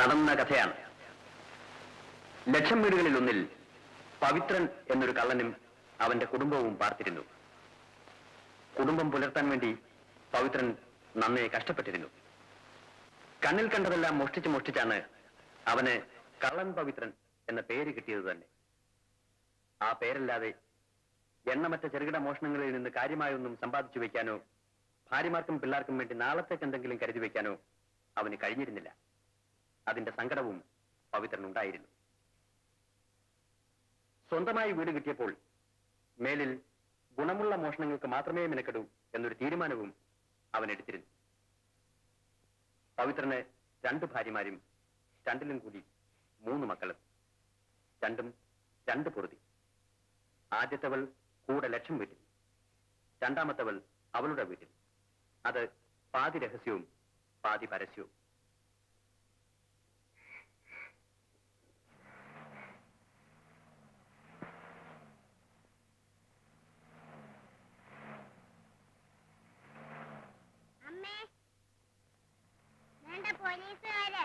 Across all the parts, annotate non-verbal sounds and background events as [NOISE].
നടന്ന കഥയാണ്. ലക്ഷം വീടുകളിൽ ഒന്നിൽ പവിത്രൻ എന്നൊരു കള്ളനും അവന്റെ കുടുംബവും പാർത്തിരുന്നു. കുടുംബം പുലർത്താൻ വേണ്ടി പവിത്രൻ നന്നേ കഷ്ടപ്പെട്ടിരുന്നു. കണ്ണിൽ കണ്ടതെല്ലാം മോഷ്ടിച്ച് മോഷ്ടിച്ചാണ് അവന് കള്ളൻ പവിത്രൻ എന്ന പേര് കിട്ടിയത് തന്നെ. ആ പേരല്ലാതെ എണ്ണമറ്റ ചെറുകിട മോഷണങ്ങളിൽ നിന്ന് കാര്യമായൊന്നും സമ്പാദിച്ചു വെക്കാനോ ഭാര്യമാർക്കും പിള്ളേർക്കും വേണ്ടി നാളത്തേക്ക് എന്തെങ്കിലും കരുതി വെക്കാനോ അവന് കഴിഞ്ഞിരുന്നില്ല. അതിന്റെ സങ്കടവും പവിത്രനുണ്ടായിരുന്നു. സ്വന്തമായി വീട് കിട്ടിയപ്പോൾ മേലിൽ ഗുണമുള്ള മോഷണങ്ങൾക്ക് മാത്രമേ മിനക്കെടൂ എന്നൊരു തീരുമാനവും അവൻ എടുത്തിരുന്നു. പവിത്രന് രണ്ട് ഭാര്യമാരും രണ്ടിലും കൂടി മൂന്ന് മക്കളും രണ്ടും രണ്ട് പൊറുതി. ആദ്യത്തവൾ കൂടെ ലക്ഷം വീട്ടിൽ രണ്ടാമത്തവൾ അവളുടെ വീട്ടിൽ. അത് പാതി രഹസ്യവും പാതി പരസ്യവും അമ്മേ വേണ്ട പോലീസുകാര്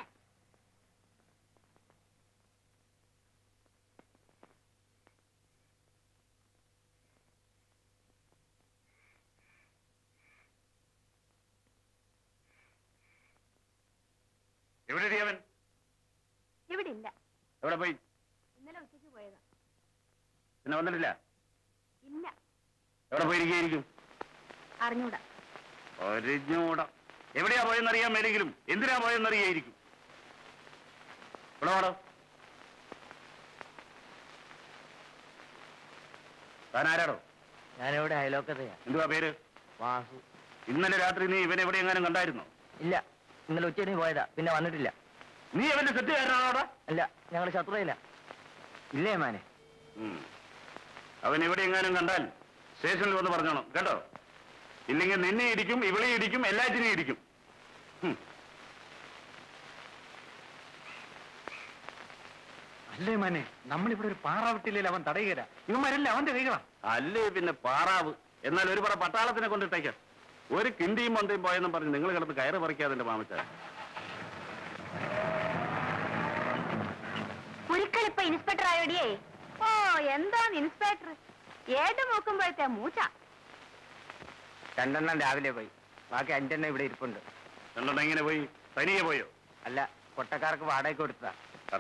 എവിടെ അവൻ ഇവിടെ ഇല്ല എവിടെ പോയി? ഇന്നലെ ഉച്ചയ്ക്ക് പോയതാ. പിന്നെ വന്നിട്ടില്ല? ഇല്ല. എവിടെ പോയിരിക്കും അറിഞ്ഞൂടാ. അറിഞ്ഞൂടാ. എവിടെയാ പോയെന്നറിയാൻ മേലെങ്കിലും എന്തിനാ പോയെന്നറിയായിരിക്കും? ഇവിടെ വാടോ താൻ ആരാടോ ഞാനിവിടെ അയലോക്കത്തെയാ. എന്തുവാ പേര്? വാസു. ഇന്നലെ രാത്രി നീ ഇവനെ എവിടെ എങ്ങാനും കണ്ടായിരുന്നോ? ഇല്ല. ഇന്നലെ ഉച്ചയ്ക്ക് പോയതാ. പിന്നെ വന്നിട്ടില്ല. നീ അവന്റെ സെറ്റുകാരനാണോടാ അല്ല ഞങ്ങൾ ശത്രുതയില്ല. ഇല്ലേ മാനെ? അവൻ ഇവിടെ എങ്ങാനും കണ്ടാൽ സ്റ്റേഷനിൽ വന്ന് പറഞ്ഞോ കേട്ടോ? ഇല്ലെങ്കിൽ നിന്നെ ഇടിക്കും ഇവളെ ഇടിക്കും എല്ലാറ്റിനെയും ഇടിക്കും. അല്ലേ മാനെ നമ്മളിവിടെ ഒരു പാറാവിട്ടില്ലേ അവൻ തടയുകയില്ല. ഇവന്മാരല്ലേ അവന്റെ കൈകളാ. അല്ലേ പിന്നെ പാറാവ്? എന്നാൽ ഒരു പറ പട്ടാളത്തിനെ കൊണ്ടിട്ടേക്കാം. ഒരു കിണ്ടിയും മണ്ടയും പോയെന്നും പറഞ്ഞ് നിങ്ങൾ കിടന്ന് കയറ് പറിക്കാതെ എന്റെ മാമച്ച. ഒരിക്കലിപ്പ ഇൻസ്പെക്ടർ ആയോടിയേ? ഓ എന്താണ് ഇൻസ്പെക്ടർ? ഏത് നോക്കുമ്പോഴത്തെ മൂച്ച. രണ്ടെണ്ണം രാവിലെ പോയി. ബാക്കി അഞ്ചെണ്ണം ഇവിടെ ഇരിപ്പുണ്ട്. രണ്ടെണ്ണം എങ്ങനെ പോയി? തനിയെ പോയോ? അല്ല കൊട്ടക്കാർക്ക് വാടകയ്ക്ക് കൊടുത്തതാ.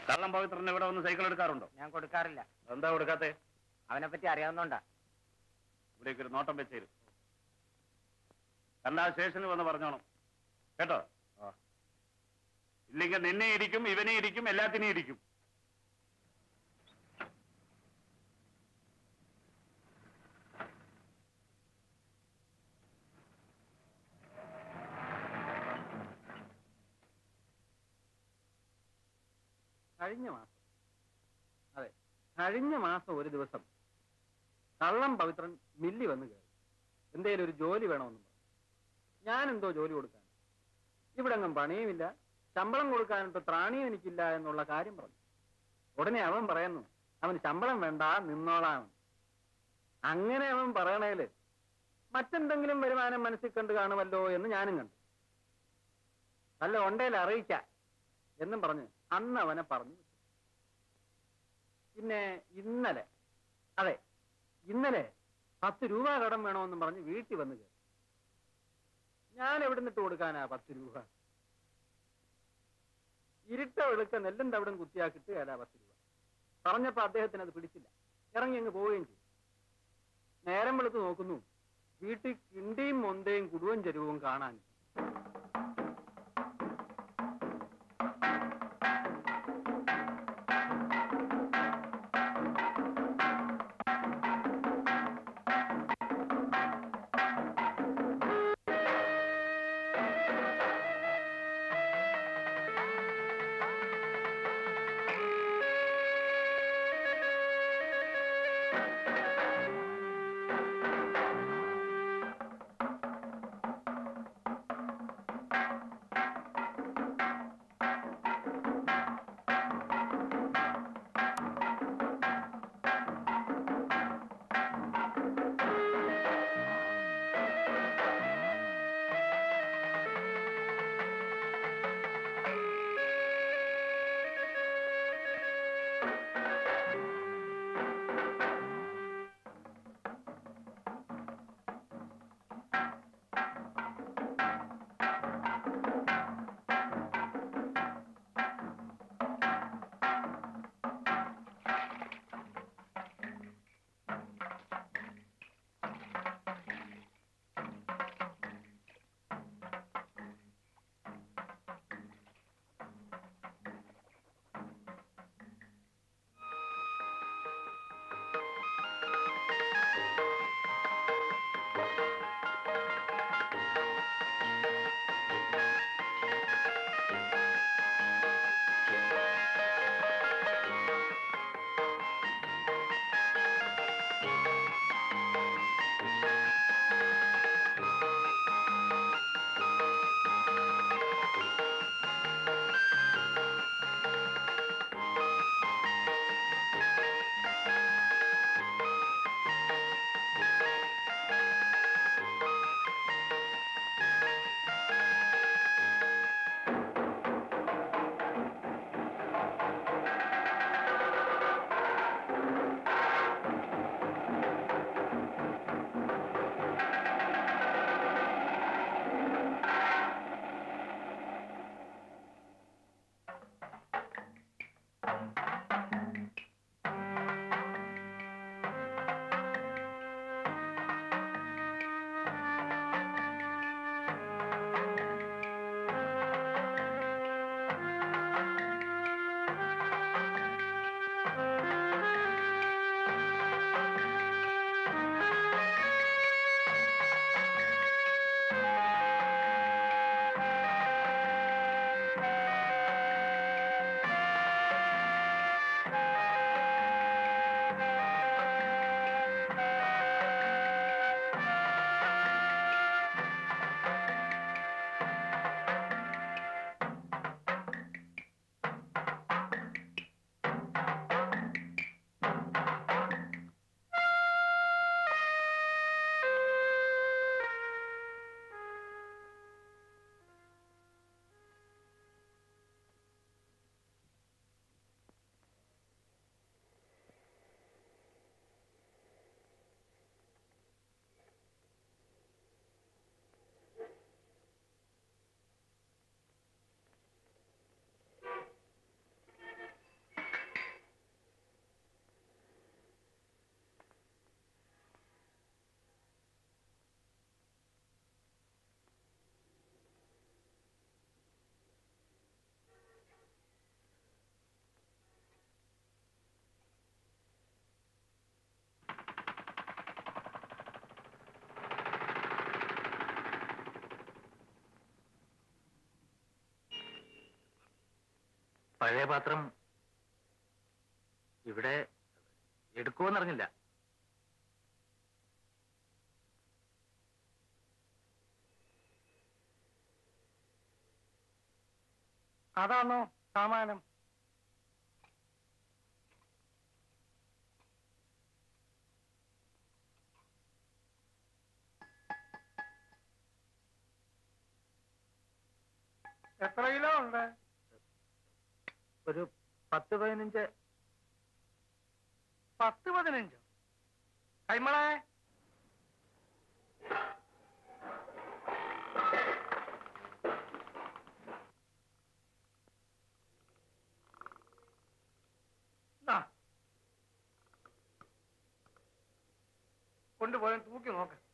കള്ളം പവിത്രന് ഇവിടെ വന്ന് സൈക്കിൾ എടുക്കാറുണ്ടോ? ഞാൻ കൊടുക്കാറില്ല. എന്താ കൊടുക്കാത്തെ? അവനെ പറ്റി അറിയാവുന്നോണ്ടാ. ഇവിടേക്ക് ഒരു നോട്ടം വെച്ചേരും. കണ്ടാ സ്റ്റേഷനിൽ വന്ന് പറഞ്ഞോണം. കേട്ടോ? ഇല്ലെങ്കിൽ നിന്നെ ഇരിക്കും ഇവനെ ഇരിക്കും എല്ലാത്തിനെയും ഇരിക്കും കഴിഞ്ഞ മാസം അതെ കഴിഞ്ഞ മാസം ഒരു ദിവസം കള്ളം പവിത്രൻ മില്ലി വന്ന് കയറി. എന്തേലും ഒരു ജോലി വേണമെന്ന് ഞാൻ എന്തോ ജോലി കൊടുക്കാൻ. ഇവിടെ അങ്ങും പണിയുമില്ല. ശമ്പളം കൊടുക്കാനിട്ട് ത്രാണിയും എനിക്കില്ല എന്നുള്ള കാര്യം പറഞ്ഞു. ഉടനെ അവൻ പറയുന്നു അവന് ശമ്പളം വേണ്ട നിന്നോളാണ് അങ്ങനെ അവൻ പറയണേൽ മറ്റെന്തെങ്കിലും വരുമാനം മനസ്സിൽ കണ്ട് കാണുമല്ലോ എന്ന് ഞാനും കണ്ടു. നല്ല ഉണ്ടേൽ അറിയിക്ക എന്നും പറഞ്ഞ് അന്ന് അവനെ പറഞ്ഞു പിന്നെ ഇന്നലെ അതെ ഇന്നലെ പത്ത് രൂപ കടം വേണമെന്നും പറഞ്ഞ് വീട്ടിൽ വന്നു കയറി ഞാൻ എവിടുന്നിട്ട് കൊടുക്കാനാ പത്ത് രൂപ? ഇരുട്ട വെളുക്ക നെല്ലും തവിടും കുത്തിയാക്കിട്ട് കിട്ടുകയല്ല പത്ത് രൂപ? പറഞ്ഞപ്പോ അദ്ദേഹത്തിന് അത് പിടിച്ചില്ല. ഇറങ്ങി അങ്ങ് പോവുകയും ചെയ്തു. നേരം വെളുത്ത് നോക്കുന്നു. വീട്ടിൽ കിണ്ടിയും മൊന്തയും കുടുവൻ ചെരുവും കാണാൻ പഴയ പാത്രം ഇവിടെ എടുക്കുമെന്നറിഞ്ഞില്ല അതാണോ സാമാനം? പത്ത് പതിനഞ്ച്. പത്ത് പതിനഞ്ചോ? കൈമളെ. കൊണ്ടുപോയാൽ കൊണ്ടുപോയി തൂക്കി നോക്ക്.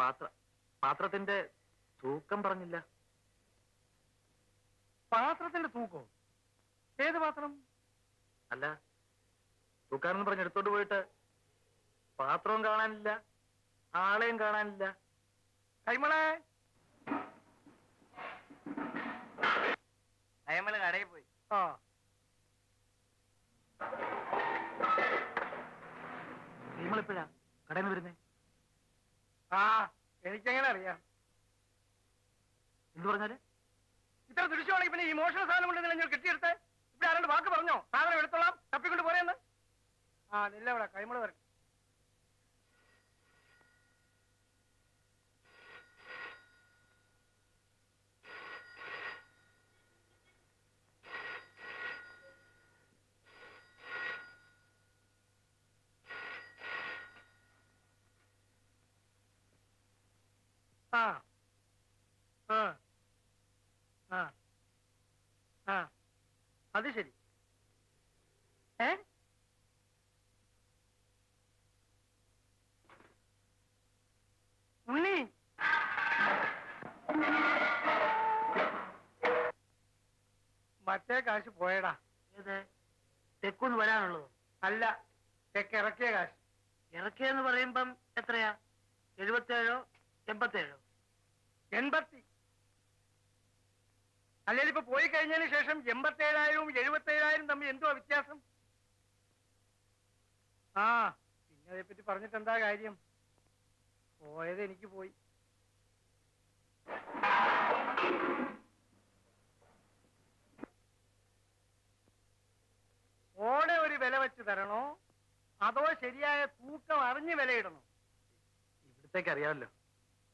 പാത്ര പാത്രത്തിന്റെ തൂക്കം പറഞ്ഞില്ല. പാത്രത്തിന്റെ തൂക്കോ? ഏത് പാത്രം? അല്ല തൂക്കാനെന്ന് പറഞ്ഞ് എടുത്തോണ്ട് പോയിട്ട് പാത്രവും കാണാനില്ല ആളെയും കാണാനില്ല. കൈമളെ! കൈമൾ കടയിൽ പോയി. ആ. കൈമളിപ്പോഴാ കടയിൽ നിന്ന് വരുന്നേ? ആ എനിക്കെങ്ങനെ അറിയാം? എന്ത് പറഞ്ഞാൽ? ഇത്ര ദൃശ്യമാണെങ്കിൽ പിന്നെ ഈ മോഷണ സാധനം കൊണ്ട് നിങ്ങൾ കെട്ടിയെടുത്ത്? ഇവിടെ ആരോട് വാക്ക് പറഞ്ഞോ? സാധനം എടുത്തോളാം തപ്പിക്കൊണ്ട് പോരെയെന്ന് ആ നില്ല ഇവിടെ കൈമുള വരട്ടെ ആ ആ ആ ആ അത് ശരി. ഏ? ഉണ്ണി. മറ്റേ കാശ് പോയടാ. ഏത്? തെക്കുന്ന് വരാനുള്ളത്. അല്ല തെക്ക് ഇറക്കിയ കാശ്. ഇറക്കിയെന്ന് പറയുമ്പം എത്രയാ? എഴുപത്തേഴോ? എൺപത്തേഴോ? എൺപത്തി. അല്ലെങ്കിൽ ഇപ്പൊ പോയി കഴിഞ്ഞതിന് ശേഷം എൺപത്തേഴായിരവും എഴുപത്തേഴായിരം തമ്മിൽ എന്തുവാ വ്യത്യാസം? ആ പിന്നെ പറ്റി പറഞ്ഞിട്ട് എന്താ കാര്യം? പോയത് എനിക്ക് പോയി. ഓടെ ഒരു വില വെച്ച് തരണോ? അതോ ശരിയായ തൂക്കം അറിഞ്ഞ് വിലയിടണോ? ഇവിടത്തേക്ക് അറിയാമല്ലോ.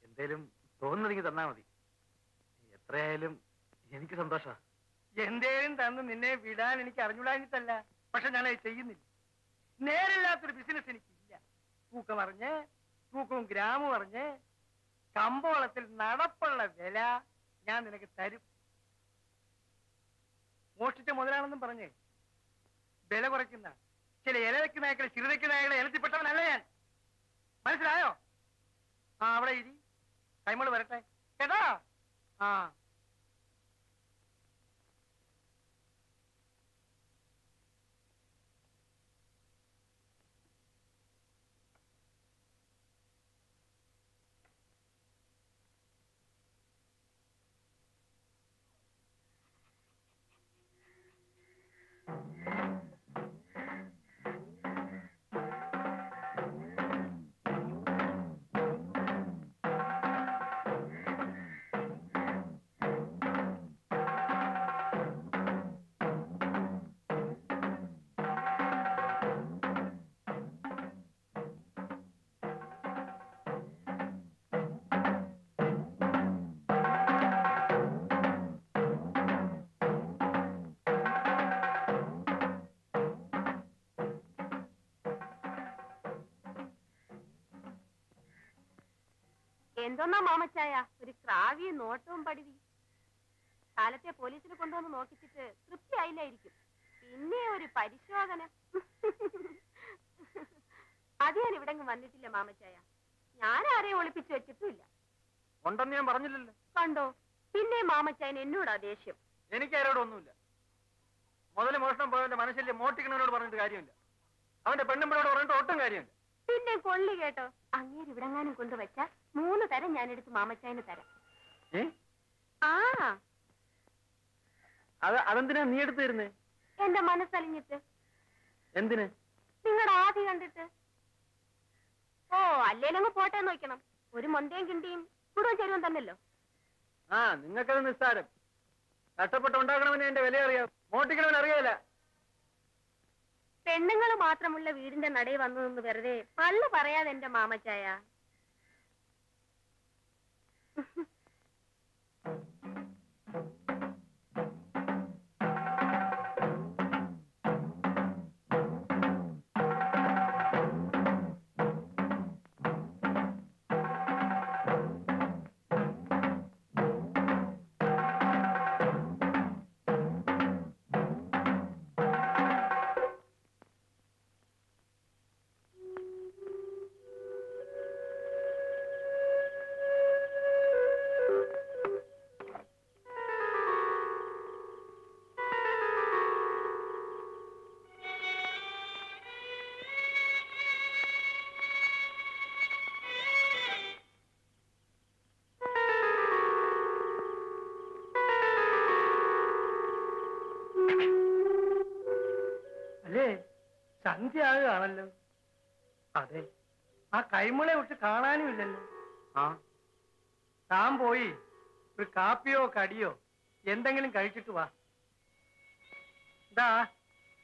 എന്തേലും തോന്നുന്നെങ്കിൽ തന്നാ മതി. എത്രയായാലും എനിക്ക് സന്തോഷ. എന്തേലും തന്ന് നിന്നെ വിടാൻ എനിക്ക് അറിഞ്ഞുകൂടാഞ്ഞിട്ടല്ല. പക്ഷെ ഞാൻ അത് ചെയ്യുന്നില്ല. നേരില്ലാത്തൊരു ബിസിനസ് എനിക്കില്ല. തൂക്കം അറിഞ്ഞ് തൂക്കവും ഗ്രാമും അറിഞ്ഞ് കമ്പോളത്തിൽ നടപ്പുള്ള വില ഞാൻ നിനക്ക് തരും. മോഷ്ടിച്ച മുതലാണെന്നും പറഞ്ഞ് വില കുറയ്ക്കുന്ന ചില ഇലവയ്ക്ക് നായകളെ ചിറുതയ്ക്ക് നായകളെ ഇലത്തിപ്പെട്ടവനല്ല ഞാൻ. മനസ്സിലായോ? ആ അവിടെ ഇരി. കൈമൾ വരട്ടെ. കേട്ടോ? ആ. എന്തോന്നാ മാമച്ചായ? ഒരു ക്രാവിയും നോട്ടവും പടിവി. കാലത്തെ പോലീസിന് കൊണ്ടുവന്ന് നോക്കിച്ചിട്ട് തൃപ്തിയായില്ലായിരിക്കും. പിന്നെ ഒരു പരിശോധന. അത് ഞാൻ ഇവിടെ വന്നിട്ടില്ല മാമച്ചായ. ഞാൻ ആരെയും ഒളിപ്പിച്ചു വെച്ചിട്ടില്ല ഉണ്ടെന്ന് ഞാൻ പറഞ്ഞില്ലല്ലോ. കണ്ടോ? പിന്നെ മാമച്ചായൻ എന്നോടാ ദേഷ്യം? എനിക്ക് ആരോടൊന്നുമില്ല മുതൽ മോഷണം പോയവന്റെ മനസ്സിൽ മോട്ടിക്കണവനോട് പറഞ്ഞിട്ട് കാര്യമില്ല. അവന്റെ പെണ്ണുമ്പോഴോട് പറഞ്ഞിട്ട് ഒട്ടും കാര്യമില്ല. പിന്നെ കൊള്ളി കേട്ടോ. അങ്ങേര് കൊണ്ടുവച്ചാൽ കൊണ്ടുവച്ച മൂന്ന് തരം ഞാൻ എടുത്ത് മാമച്ചായന് തരാം. ആ. അത് അതെന്തിനാ നീ എടുത്തു തരുന്നേ? എന്റെ മനസ്സലിഞ്ഞിട്ട്. എന്തിന്? നിങ്ങളുടെ ആദ്യം കണ്ടിട്ട്. ഓ അല്ലേലങ്ങ് പോട്ടെ നോക്കണം ഒരു മൊന്തയും കിണ്ടിയും കുടുംബം ചേരുവൻ തന്നല്ലോ. ആ നിങ്ങൾക്കത് നിസ്സാരം. കഷ്ടപ്പെട്ട് ഉണ്ടാകണമെന്ന് എന്റെ വില അറിയാം. മോട്ടിക്കണമെന്ന് അറിയാല പെണ്ണുങ്ങൾ മാത്രമുള്ള വീടിന്റെ നടയിൽ വന്നു നിന്ന് വെറുതെ പള്ളു പറയാതെ എന്റെ മാമച്ചായ. Mm-hmm. [LAUGHS] സന്ധ്യ ആകുകയാണല്ലോ അതെ ആ കൈമളെ വിട്ട് കാണാനും ഇല്ലല്ലോ ആ. താൻ പോയി ഒരു കാപ്പിയോ കടിയോ എന്തെങ്കിലും കഴിച്ചിട്ട് വാ. ഇതാ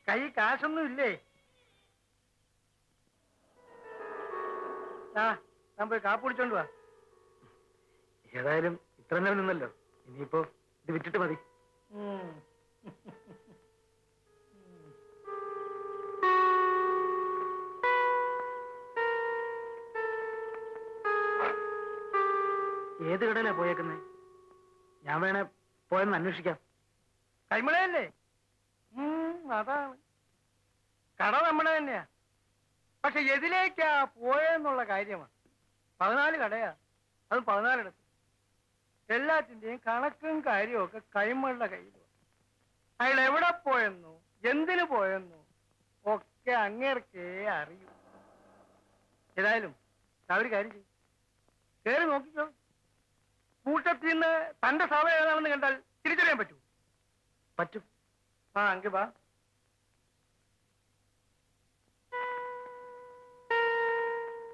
കൈ കാശൊന്നും ഇല്ലേ? ആ താൻ പോയി കാപ്പ് കുടിച്ചോണ്ട് വാ. ഏതായാലും ഇത്ര നേരം നിന്നല്ലോ. ഇനിയിപ്പോ ഇത് വിറ്റിട്ട് മതി. [LAUGHS] ഏത് കടയിലാ പോയേക്കുന്നേ? ഞാൻ വേണേ പോയെന്ന് അന്വേഷിക്കാം. കൈമളയല്ലേ? അതാണ്. കട നമ്മുടെ തന്നെയാ. പക്ഷെ എതിലേക്കാ പോയെന്നുള്ള കാര്യമാണ്. പതിനാല് കടയാ. അത് പതിനാലിടത്ത് എല്ലാത്തിന്റെയും കണക്കും കാര്യവും ഒക്കെ കൈമളുടെ കയ്യിലും അയാൾ എവിടെ പോയെന്നോ എന്തിനു പോയെന്നോ ഒക്കെ അങ്ങേർക്കേ അറിയൂ. ഏതായാലും അവർ കാര്യം ചെയ്യും. കയറി നോക്കിക്കോ. കൂട്ടത്തിൽ നിന്ന് തന്റെ സഭ ഏതാണെന്ന് കണ്ടാൽ തിരിച്ചറിയാൻ പറ്റൂ. പറ്റും. ആ അങ്ക് വാ.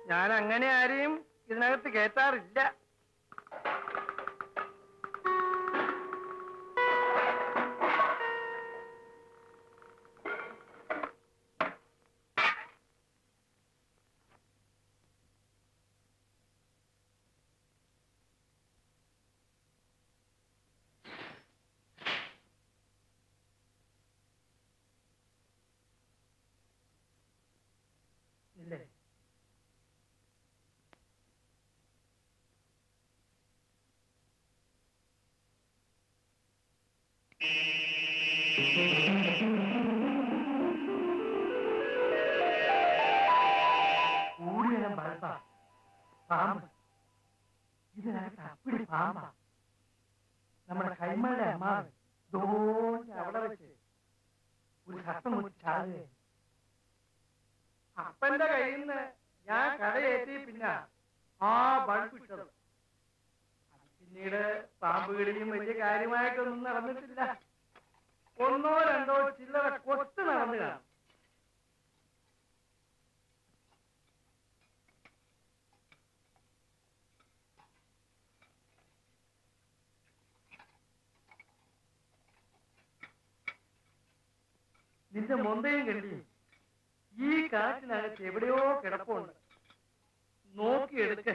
ഞാൻ അങ്ങനെ ആരെയും ഇതിനകത്ത് കേറ്റാറില്ല. നമ്മുടെ കൈമളുടെ അമ്മാവ് ദോഞ്ഞ് അവിടെ വെച്ച് ഒരു ശസ്ത്രം ചാടുക അപ്പന്റെ കയ്യിൽ നിന്ന് ഞാൻ കടയേറ്റി പിന്നെ ആ ബൾബ് ഇട്ടത്. പിന്നീട് പാമ്പുകളിലും വലിയ കാര്യമായിട്ടൊന്നും നടന്നിട്ടില്ല. ഒന്നോ രണ്ടോ ചില്ലറ കൊത്ത് നടന്നു നിന്റെ മൊന്തയും കണ്ടി ഈ കാറ്റിനകത്ത് എവിടെയോ കിടപ്പുണ്ട്. നോക്കിയെടുക്ക.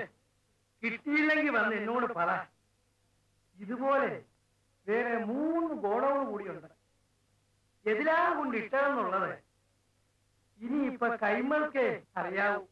കിട്ടിയില്ലെങ്കിൽ വന്ന് എന്നോട് പറ. ഇതുപോലെ വേറെ മൂന്ന് ഗോളവും കൂടിയുണ്ട്. എതിലാ കൊണ്ട് ഇട്ടതെന്നുള്ളത് ഇനി ഇപ്പൊ കൈമൾക്കേ അറിയാവൂ.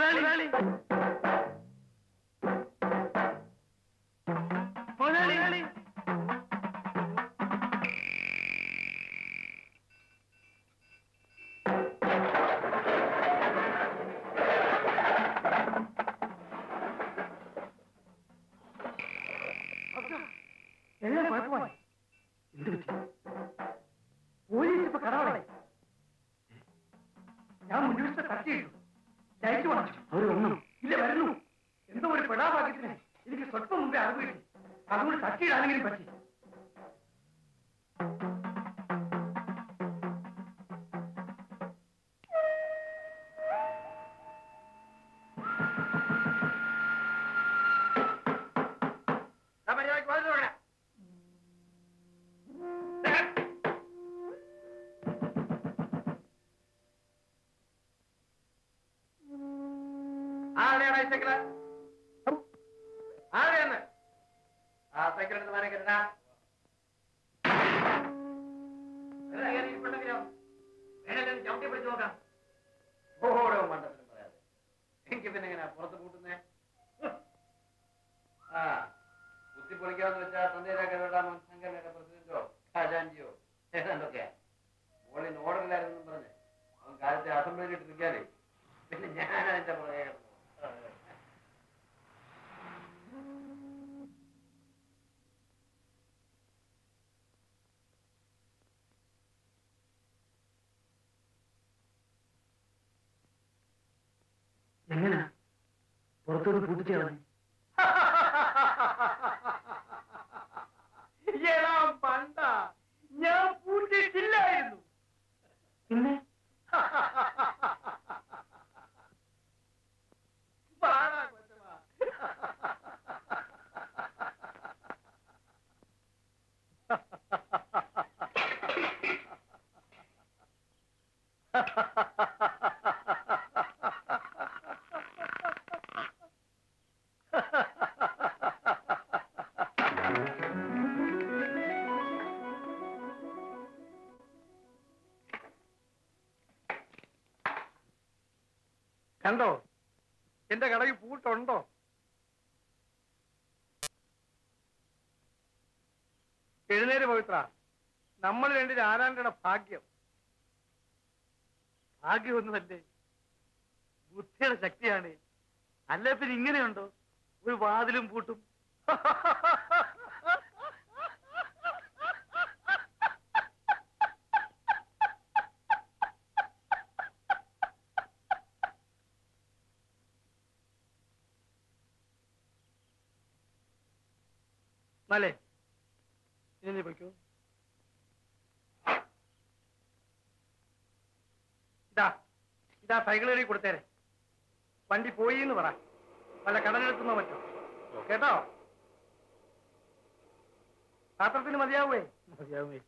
മുതലാളി ऐसा चोट फूट जाए കണ്ടോ? എന്റെ കടയിൽ പൂട്ടുണ്ടോ എഴുന്നേര് പവിത്ര. നമ്മൾ രണ്ടിന് ആരാണ്ടയുടെ ഭാഗ്യം? ഭാഗ്യമൊന്നുമല്ലേ? ബുദ്ധിയുടെ ശക്തിയാണ്. അല്ല പിന്നെ ഇങ്ങനെയുണ്ടോ? ഒരു വാതിലും പൂട്ടും [LAUGHS] നല്ലേ ഇനി നീ പൊയ്ക്കോ ഇതാ കയറി കൊടുത്തേരെ. വണ്ടി പോയി എന്ന് പറ. വല്ല കടലെടുത്തുന്നോ മറ്റോ. കേട്ടോ? പാത്രത്തിന് മതിയാവേ മതിയാവേ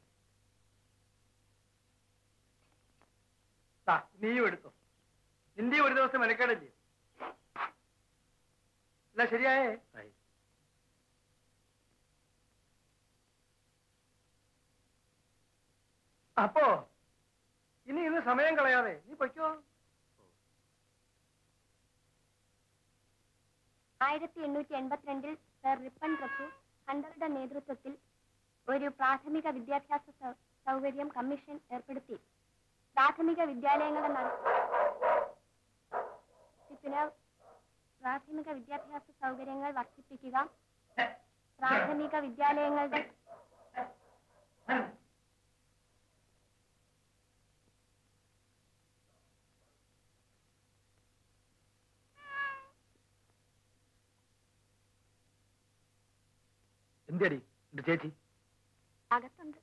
നീയും എടുത്തോ. ഹിന്ദി ഒരു ദിവസം മെനക്കേടല്ലേ? അല്ല ശരിയായേ? അപ്പോ ഇനി ഇന്ന് സമയം കളയാതെ നീ പൊയ്ക്കോ. ആയിരത്തി എണ്ണൂറ്റി എൺപത്തിരണ്ടിൽ സർ റിപ്പൺ റസു ഹണ്ടറുടെ നേതൃത്വത്തിൽ ഒരു പ്രാഥമിക വിദ്യാഭ്യാസ സൗകര്യം കമ്മീഷൻ ഏർപ്പെടുത്തി. പ്രാഥമിക വിദ്യാലയങ്ങളുടെ നടത്തിപ്പിന് പ്രാഥമിക വിദ്യാഭ്യാസ സൗകര്യങ്ങൾ വർദ്ധിപ്പിക്കുക. പ്രാഥമിക വിദ്യാലയങ്ങളുടെ എന്തേടി? എന്റെ ചേച്ചി. അകത്തുണ്ട്.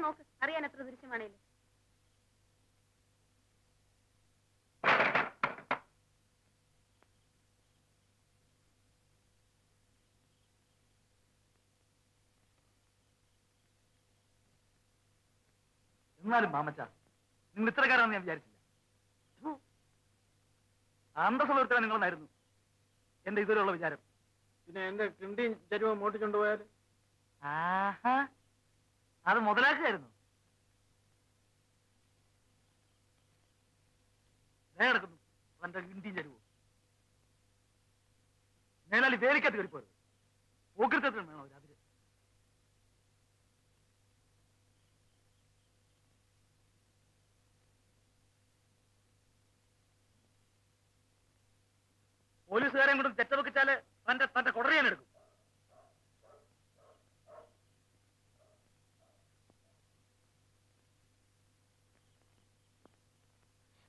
നോക്ക്. അറിയാൻ എത്ര ദൃശ്യമാണേലും എന്നാലും മാമച്ച നിങ്ങൾ ഇത്രക്കാരാണെന്ന് ഞാൻ വിചാരിച്ചില്ല. അന്തസ്സുള്ള ഒരുത്തരാ നിങ്ങളെന്നായിരുന്നു എന്റെ ഇതുവരെയുള്ള വിചാരം. പിന്നെ എന്റെ കിണ്ടിയും മോട്ടി കൊണ്ടുപോയാൽ ആഹാ അത് മുതലാക്കുകയായിരുന്നു കിടക്കുന്നു അവന്റെ കിണ്ടിയും ചരുവോ മേലാളി വേലിക്കത്ത് കയറിപ്പോരുത്. പോക്കൃത്തത്തിൽ വേണോ അതിര് പോലീസുകാരെയും കൊണ്ട് തെറ്റവെക്കിച്ചാൽ തന്റെ തന്റെ കൊടറിയാൻ എടുക്കും.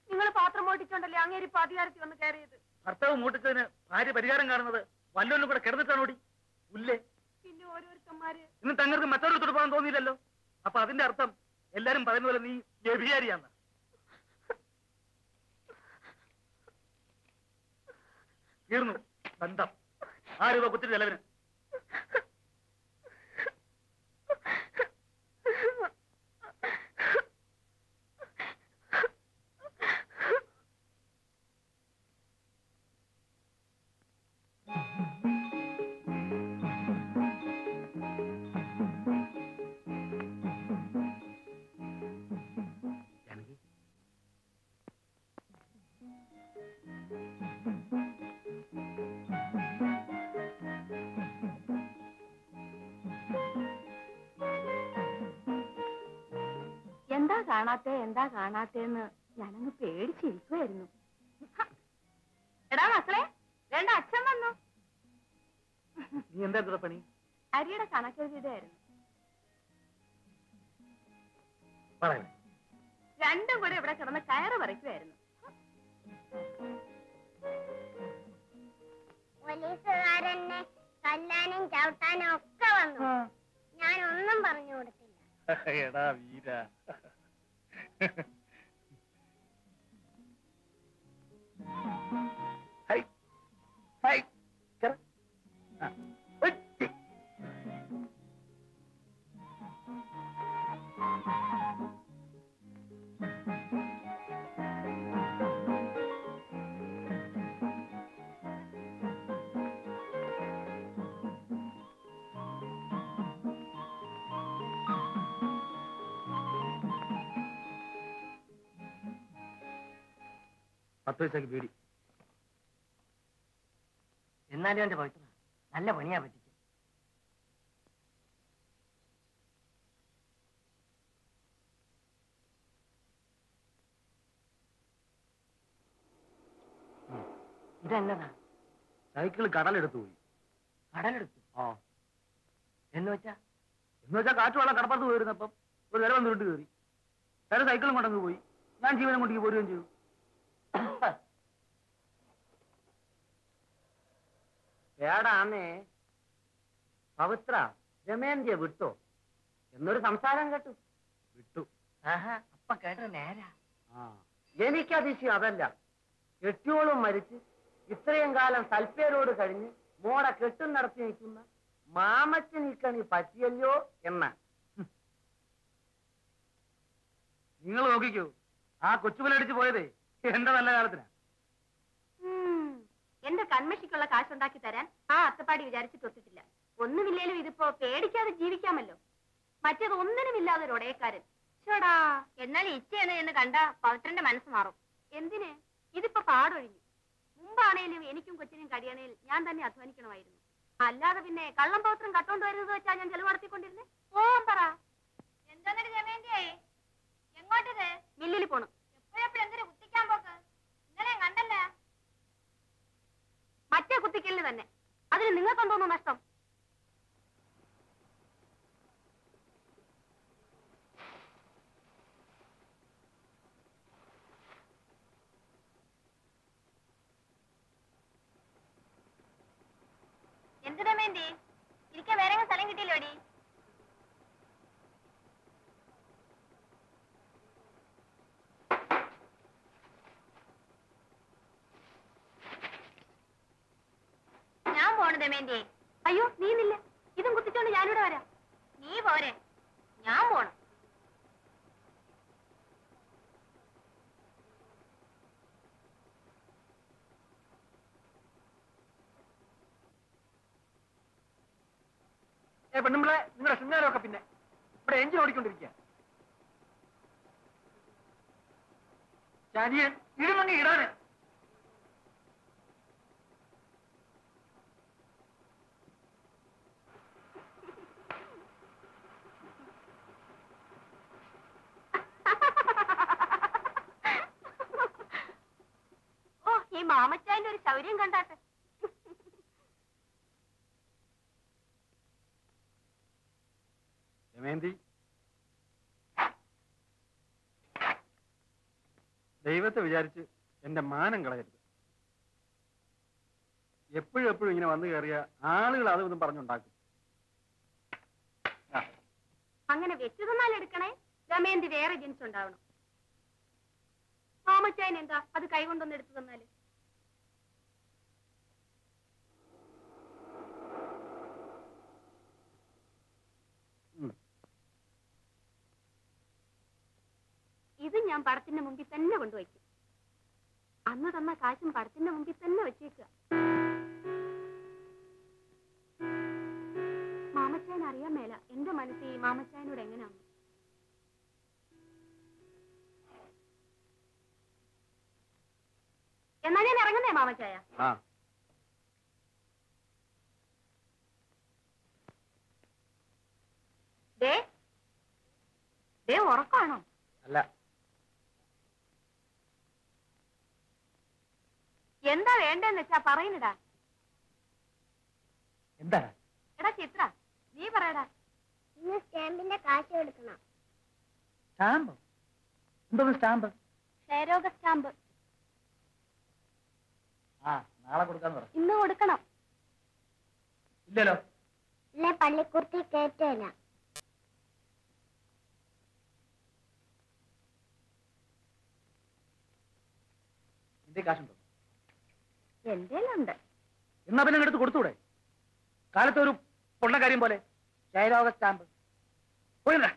നിങ്ങൾ പാത്രം ഓടിച്ചോണ്ടല്ലേ അങ്ങേരി ഇപ്പൊ അധികാരത്തിൽ വന്ന് കയറിയത്? ഭർത്താവ് മൂട്ടിച്ചതിന് ഭാര്യ പരിഹാരം കാണുന്നത് വല്ലൊന്നും കൂടെ കിടന്നിട്ടാണോടി ഉല്ലേ പിന്നെ ഓരോരുത്തന്മാര് ഇന്ന് തങ്ങൾക്ക് മറ്റൊരു തുടപ്പാൻ തോന്നിയില്ലല്ലോ. അപ്പൊ അതിന്റെ അർത്ഥം എല്ലാരും പറയുന്ന പോലെ നീ വ്യഭിചാരിയാന്ന്. തീർന്നു. ബന്ധം. ആ രൂപ കുത്തിരി ചെലവിന് കാണാത്തെ എന്താ കാണാത്തേന്ന് ഞാനങ്ങ് പേടിച്ചിരിക്കുമായിരുന്നു എടാ മക്കളെ രണ്ട അച്ഛൻ വന്നു. നീ എന്താ പണി? അരിയുടെ കണക്കെഴുതിയതായിരുന്നു. രണ്ടും കൂടെ ഇവിടെ കിടന്ന് കയറ് പറിക്കുമായിരുന്നു പോലീസുകാരെന്നെ കല്ലാനും ചവിട്ടാനും ഒക്കെ വന്നു. ഞാൻ ഒന്നും പറഞ്ഞു കൊടുത്തില്ല. എടാ വീര. Hey! Hey! പത്ത് പൈസക്ക് ബീഡി എന്നാലും എന്റെ പവിത്ര നല്ല പണിയാ പറ്റി ഇതെന്നതാ? സൈക്കിൾ കടലെടുത്തു പോയി. കടലെടുത്തു? ആ. എന്ന് വെച്ചാ? എന്ന് വെച്ചാ കാറ്റ് വെള്ളം കടപ്പുറത്ത് പോയിരുന്നപ്പം ഒരു നില വന്ന് വിട്ട് കയറി. വേറെ സൈക്കിളും കൊണ്ടങ്ങ് പോയി. ഞാൻ ജീവനം കൊണ്ടേക്ക് പോരുകയും ചെയ്തു. ഏടാന്നേ പവിത്ര രമേന്ദ്ര വിട്ടോ? എന്നൊരു സംസാരം കേട്ടു. വിട്ടു. അപ്പ കേട്ട നേരാ. എനിക്ക് അതിശയം അതല്ല. കെട്ടിയോളും മരിച്ച് ഇത്രയും കാലം സൽപ്പേരോട് കഴിഞ്ഞ് മോടെ കെട്ടും നടത്തി നിൽക്കുന്ന മാമച്ചൻ നീക്കണി പറ്റിയല്ലോ എന്ന. നിങ്ങൾ നോക്കിക്കോ. ആ കൊച്ചുമലടിച്ച് പോയതേ. എന്റെ നല്ല കാലത്തിന്. എന്റെ കൺമഷിക്കുള്ള കാശുണ്ടാക്കി തരാൻ ആ അത്തപ്പാടി വിചാരിച്ചിട്ട് ഒത്തിട്ടില്ല ഒന്നുമില്ലേലും ഇതിപ്പോ പേടിക്കാതെ ജീവിക്കാമല്ലോ. മറ്റേത് ഒന്നിനുമില്ലാതെ ഒരു ഒടയക്കാരൻ. ചേടാ എന്നാൽ ഇച്ചയാണ് എന്ന് കണ്ട പൗത്രന്റെ മനസ്സ് മാറും. എന്തിന്? ഇതിപ്പോ പാടൊഴിഞ്ഞു. മുമ്പാണേലും എനിക്കും കൊച്ചിനും കഴിയണേൽ ഞാൻ തന്നെ അധ്വാനിക്കണമായിരുന്നു. അല്ലാതെ പിന്നെ കള്ളം പൗത്രം കട്ടോണ്ട് വരുന്നത് വെച്ചാ ഞാൻ ചെലവ് നടത്തിക്കൊണ്ടിരുന്നേ? ഓം പറ. എന്താ എങ്ങോട്ടത്? മില്ലിൽ പോണം. എപ്പോഴെപ്പോഴും എന്തിനു കുത്തിക്കാൻ പോക്ക്. ഇന്നലെ കണ്ടല്ല? മറ്റേ കുത്തിക്കലിന് തന്നെ. അതിന് നിങ്ങൾക്കെന്തോന്നു നഷ്ടം. എന്തിനാ വേണ്ടി ഇരിക്കാൻ വേറെ സ്ഥലം കിട്ടിയില്ലോടി? ദമേന്തി അയ്യോ നീ നില്ല ഇതും കുത്തിച്ചോണ്ട് ഞാനിവിടെ വരാം. നീ പോരെ. ഞാൻ പോണം. ഏ പെണ്ണുമ്പളെ നിങ്ങളുടെ ശൃംഗാരമൊക്കെ പിന്നെ. ഇവിടെ എഞ്ചിൻ ഓടിക്കൊണ്ടിരിക്കുക. ചാനിയൻ ഇടുമങ്ങി ഇടാന് ഓ ഈ മാമച്ചായന്റെ ഒരു ശൗര്യം കണ്ടാട്ടെ. ദമയന്തി ദൈവത്തെ വിചാരിച്ച് എന്റെ മാനം കളയരുത്. എപ്പോഴും എപ്പോഴും ഇങ്ങനെ വന്നു കയറിയ ആളുകൾ അതും ഇതും പറഞ്ഞുണ്ടാക്കും അങ്ങനെ വെച്ചു തന്നാൽ എടുക്കണേ? ദമയന്തി വേറെ ജനിച്ചുണ്ടാവണം. മാമച്ചായൻ എന്താ അത് കൈകൊണ്ടൊന്ന് എടുത്തു തന്നാൽ. ഇത് ഞാൻ പടത്തിന്റെ മുമ്പിൽ തന്നെ കൊണ്ടുവയ്ക്കും. അന്ന് തന്ന കാശും പടത്തിന്റെ മുമ്പിൽ തന്നെ വെച്ചേക്കുക. മാമച്ചായൻ അറിയാൻ മേല എന്റെ മനസ്സിൽ മാമച്ചായനോട് എങ്ങനെയാണ്? എന്നാ ഞാൻ ഇറങ്ങുന്നേ മാമച്ചായ? ദേ. ദേ ഉറക്കാണോ? അല്ല. എന്താ വേണ്ടെന്ന് വെച്ചാ പറയുന്നടാ. എന്താ എടാ ചിത്ര നീ പറയടാ. ഇന്ന് സ്റ്റാമ്പിന്റെ കാശ് കൊടുക്കണം. സ്റ്റാമ്പ്? എന്തോ സ്റ്റാമ്പ്? ക്ഷയരോഗ സ്റ്റാമ്പ്. ആ നാളെ കൊടുക്കാന്ന് പറ. ഇന്ന് കൊടുക്കണം. ഇല്ലല്ലോ. ഇല്ല പള്ളിക്കുർത്തി കേറ്റല്ല എന്റെ കാശുണ്ടോ? എന്തേലുണ്ട് കൊടുത്തൂടെ കാലത്തൊരു ഒരു കാര്യം പോലെ. ജയരോഗ സ്റ്റാമ്പ്. പോയില്ലേ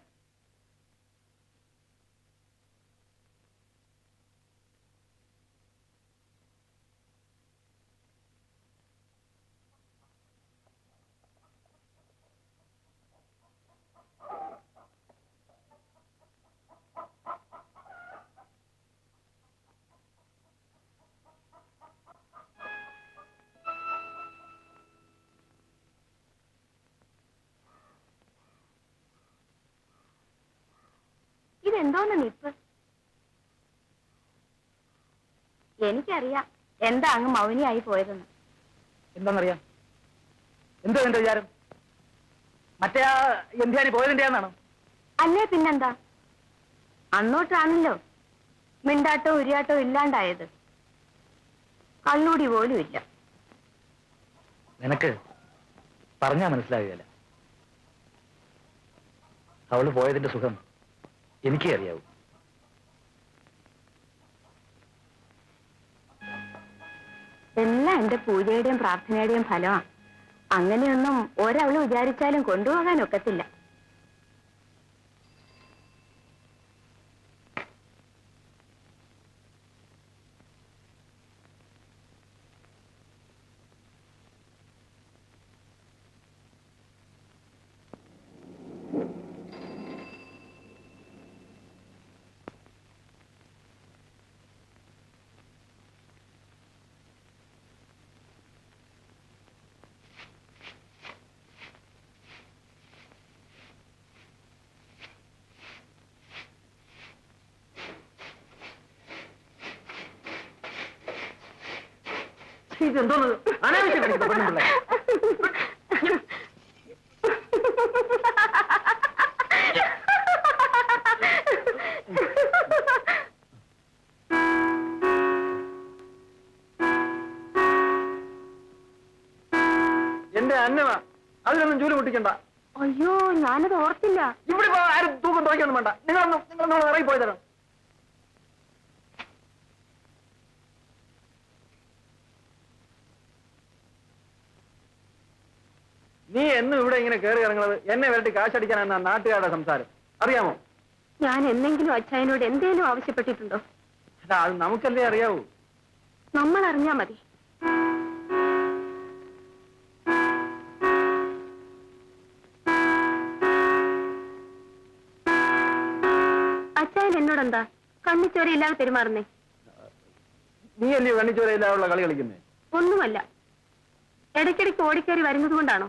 ഇതെന്തോന്ന് നിപ്പ് എനിക്കറിയാം എന്താ അങ്ങ് മൗനിയായി പോയതെന്ന്. എന്താണെന്നറിയാം എന്തോ എന്റെ വിചാരം? മറ്റേ ആ എന്തിയാനി പോയതിന്റെയാണോ അല്ലേ പിന്നെന്താ? അന്നോട്ടാണല്ലോ മിണ്ടാട്ടോ ഉരിയാട്ടോ ഇല്ലാണ്ടായത്. കള്ളൂടി പോലും ഇല്ല. നിനക്ക് പറഞ്ഞാ മനസ്സിലാകുകയല്ല അവൾ പോയതിന്റെ സുഖം എനിക്കേ അറിയാവൂ എല്ലാം എന്റെ പൂജയുടെയും പ്രാർത്ഥനയുടെയും ഫലമാണ് അങ്ങനെയൊന്നും ഒരവൾ വിചാരിച്ചാലും കൊണ്ടുപോകാൻ ഒക്കത്തില്ല. ഇതെന്തോന്ന് അനാവശ്യം കാണിക്കുന്ന പെണ്ണുപിള്ളേ ഇങ്ങനെ കയറി ഇറങ്ങുന്നത് എന്നെ വരട്ടി കാശടിക്കാനാണ് നാട്ടുകാരുടെ സംസാരം. അറിയാമോ? ഞാൻ എന്തെങ്കിലും അച്ഛനോട് എന്തേലും ആവശ്യപ്പെട്ടിട്ടുണ്ടോ? അതാ അത് നമുക്കല്ലേ അറിയാവൂ. നമ്മൾ അറിഞ്ഞാ മതി. അച്ഛൻ എന്നോടെന്താ? കണ്ണിച്ചോരയില്ലാതെ പെരുമാറുന്നേ? നീ അല്ലേ കണ്ണിച്ചോരയില്ലാതുള്ള കളി കളിക്കുന്നേ? ഒന്നുമല്ല. ഇടയ്ക്കിടയ്ക്ക് ഓടിക്കേറി വരുന്നത് കൊണ്ടാണോ?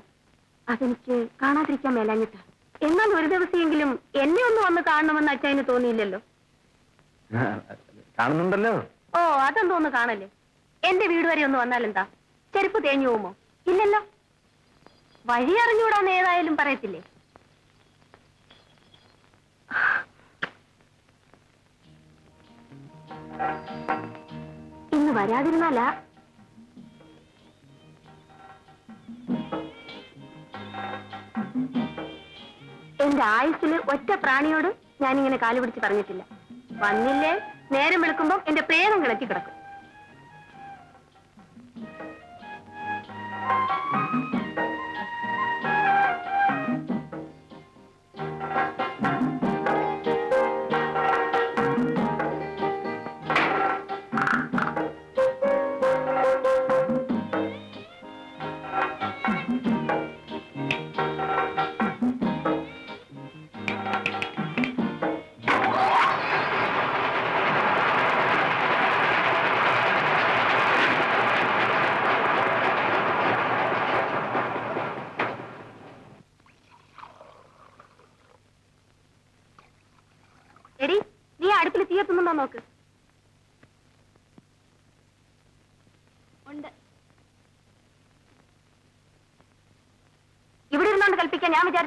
അതെനിക്ക് കാണാതിരിക്കാൻ മേലാഞ്ഞിട്ട്. എന്നാൽ ഒരു ദിവസമെങ്കിലും എന്നെ ഒന്ന് വന്ന് കാണണമെന്ന് അച്ഛന് തോന്നിയില്ലല്ലോ. കാണുന്നുണ്ടല്ലോ. ഓ അതെന്തോന്ന് കാണല്ലേ. എന്റെ വീട് വരെ ഒന്ന് വന്നാൽ എന്താ ചെരുപ്പ് തേഞ്ഞു പോകുമോ? ഇല്ലല്ലോ. വഴി അറിഞ്ഞൂടാന്ന് ഏതായാലും പറയത്തില്ലേ? ഇന്ന് വരാതിരുന്നാലാ എന്റെ ആയുസ്സിൽ ഒറ്റ പ്രാണിയോട് ഞാനിങ്ങനെ കാലുപിടിച്ച് പറഞ്ഞിട്ടില്ല. വന്നില്ലേ? നേരം വെളുക്കുമ്പോൾ എന്റെ പ്രേതം കിടക്കി കിടക്കും.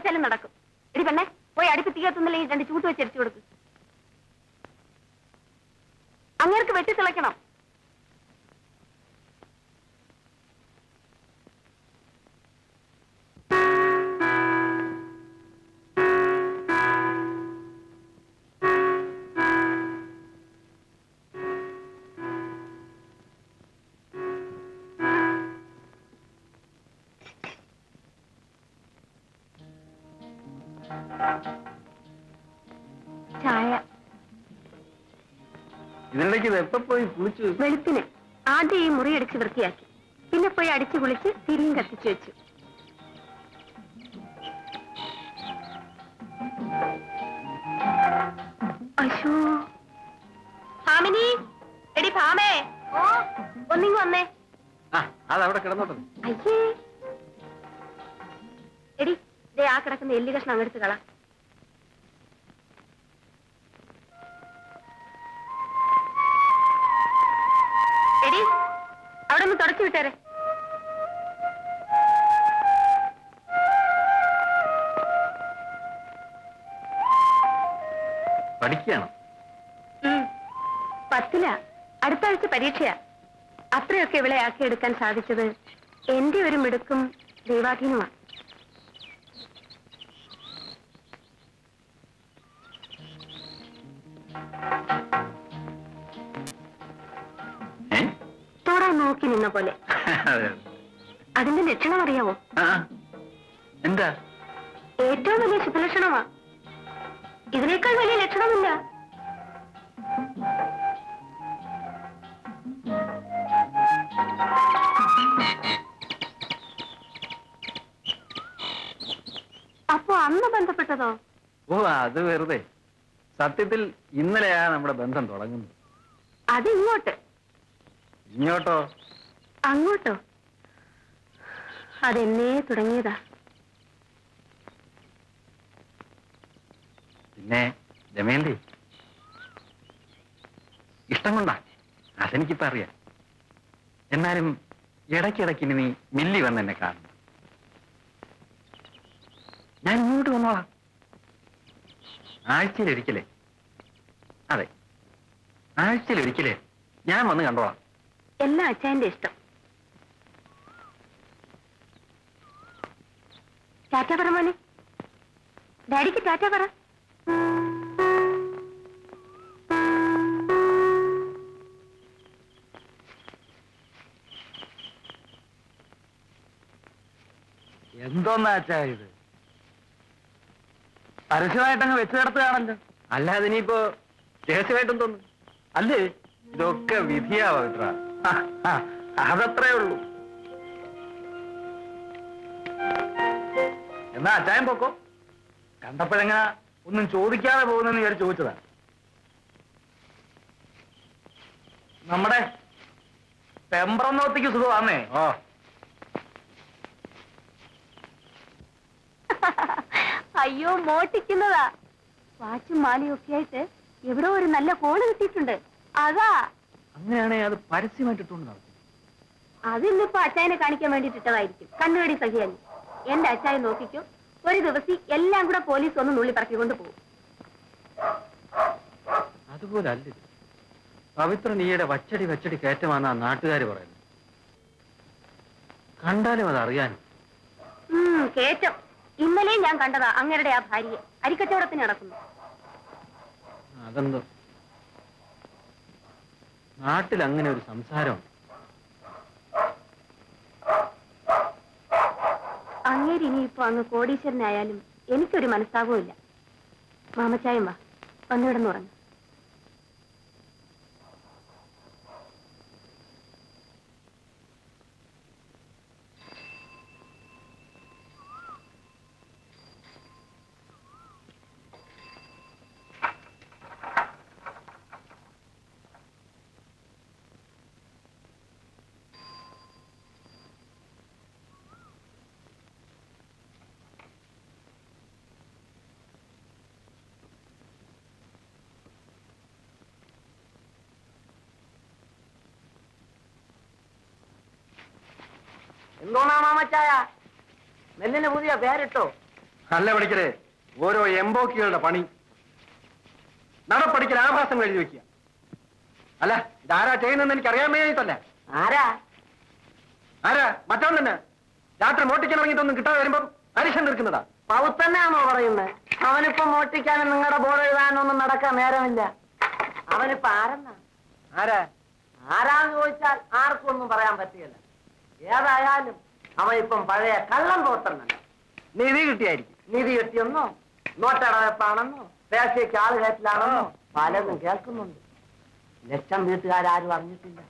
കൽപ്പിക്കാൻ നടക്കും. ചായ. ഇതിനിടയ്ക്ക് ഇത് എപ്പോ പോയി കുളിച്ചു? വെളുപ്പിന് ആദ്യം ഈ മുറി അടിച്ച് വൃത്തിയാക്കി. പിന്നെ പോയി അടിച്ചു കുളിച്ച് തിരിയും കത്തിച്ചു വെച്ചു. എല്ലി അങ്ങെടുത്ത് കളാം എടി അവിടെ ഒന്ന് തുടച്ചു വിട്ടേരെ. പഠിക്കുകയാണ്? പത്തില അടുത്ത ആഴ്ച പരീക്ഷയാ. അത്രയൊക്കെ ഇവളെ ആക്കിയെടുക്കാൻ സാധിച്ചത് എന്റെ ഒരു മിടുക്കും ദൈവാധീനമാണ് അറിയാമോ എന്താ? ഏറ്റവും വലിയ ശുഭലക്ഷണമാ. ഇതിനേക്കാൾ വലിയ ലക്ഷണമില്ല. അപ്പൊ അന്ന് ബന്ധപ്പെട്ടതോ? ഓ അത് വെറുതെ. സത്യത്തിൽ ഇന്നലെയാ നമ്മുടെ ബന്ധം തുടങ്ങുന്നത്. അത് ഇങ്ങോട്ട് ഇങ്ങോട്ടോ? അങ്ങോട്ടോ? അതെന്നേ തുടങ്ങിയതാ. പിന്നെ ദമയന്തി ഇഷ്ടം കൊണ്ടാ. അതെനിക്കിപ്പോ അറിയാം. എന്നാലും ഇടയ്ക്കിടയ്ക്ക് ഇനി നീ മില്ലി വന്ന് എന്നെ കാണുന്നു ഞാൻ ഇങ്ങോട്ട് വന്നോളാം. ആഴ്ചയിൽ ഒരിക്കലേ അതെ. ആഴ്ചയിൽ ഒരിക്കലേ ഞാൻ വന്ന് കണ്ടോളാം. എല്ലാ അച്ഛന്റെ ഇഷ്ടം. ടാറ്റ പറ മോനെ. ഡാഡിക്ക് ടാറ്റ പറ. എന്തോന്നാച്ചാ ഇത്? പരസ്യമായിട്ടങ്ങ് വെച്ചു നടത്തുകയാണല്ലോ. അല്ലാതെ ഇനിയിപ്പോ രഹസ്യമായിട്ടും തോന്നുന്നു. അല്ലേ? ഇതൊക്കെ വിധിയാ പവിത്ര ആ, ആ, അതത്രേ ഉള്ളൂ. എന്നാ അച്ചായം പൊക്കോ? കണ്ടപ്പോഴെങ്ങ ഒന്നും ചോദിക്കാതെ പോകുന്നെന്ന് വിചാരിച്ച് ചോദിച്ചതാ. നമ്മുടെ പെമ്പ്രന്നോത്തിക്ക് സുഖമാന്നേ? ഓ. അയ്യോ മോട്ടിക്കുന്നതാ വാച്ചും മാലയും ഒക്കെ ആയിട്ട് എവിടെ ഒരു നല്ല കോൾ കിട്ടിയിട്ടുണ്ട്. അതാ. അങ്ങനെയാണെങ്കിൽ അത് പരസ്യമായിട്ട് നടക്കും അതിന്നിപ്പോ അച്ചായനെ കാണിക്കാൻ വേണ്ടിട്ടിട്ടതായിരിക്കും കണ്ണുകടി സഹിയാനി എന്റെ അച്ചായി നോക്കിക്കോ ഒരു ദിവസം എല്ലാം കൂടെ പോലീസ് ഒന്ന് നുള്ളി പറക്കിക്കൊണ്ട് പോകും. അതുപോലെ അല്ല നീയുടെ പവിത്രൻ ഈയിടെ വച്ചടി വച്ചടി കയറ്റമാണെന്നാ നാട്ടുകാർ പറയുന്നു കണ്ടാലും അത് അറിയാനും. കേറ്റം ഇന്നലെ ഞാൻ കണ്ടതാ അങ്ങരുടെ ആ ഭാര്യയെ. അരിക്കച്ചവടത്തിന് നടക്കുന്നു. അതെന്തോ? നാട്ടിൽ അങ്ങനെ ഒരു സംസാരമുണ്ട്. അങ്ങേര് ഇനിയിപ്പോ അങ്ങ് കോടീശ്വരനായാലും എനിക്കൊരു മനസ്താപവും ഇല്ല മാമച്ചായം വാ വന്നിവിടെന്ന് പറഞ്ഞു എന്തോന്നാ മാമച്ചായ നെല്ലിന് പുതിയ പേരിട്ടോ? അല്ല പഠിക്കലേ ഓരോ എംബോക്കികളുടെ പണി. നടപ്പടിക്കൽ ആഭാസങ്ങൾ എഴുതി വെക്കുക. അല്ല ഇതാരാ ചെയ്യുന്നെന്ന് എനിക്ക് അറിയാൻ വേണ്ടിയിട്ടല്ല ആരാ? ആരാ? മറ്റവൻ തന്നെ രാത്രി മോട്ടിക്കാൻ ഇറങ്ങിയിട്ടൊന്നും കിട്ടാതെ വരുമ്പോ അരിശം നിൽക്കുന്നതാ പൗത്തന്നെയാണോ പറയുന്നത് അവനിപ്പോ മോട്ടിക്കാനും നിങ്ങളുടെ ബോർഡ് എഴുതാനൊന്നും നടക്കാൻ നേരമില്ല. അവനിപ്പോ ആരെന്നാ? ആരാ? ആരാന്ന് ചോദിച്ചാൽ ആർക്കും ഒന്നും പറയാൻ പറ്റില്ല. ഏതായാലും അവൻ ഇപ്പം പഴയ കള്ളം പോത്തണ്ടല്ലോ നിധി കിട്ടിയായിരിക്കും. നിധി കിട്ടിയെന്നോ? നോട്ടടവെപ്പാണെന്നോ? പേശയ്ക്ക് ആൾ കയറ്റിലാണെന്നോ? പലതും കേൾക്കുന്നുണ്ട്. ലക്ഷം വീട്ടുകാരും അറിഞ്ഞിട്ടില്ല.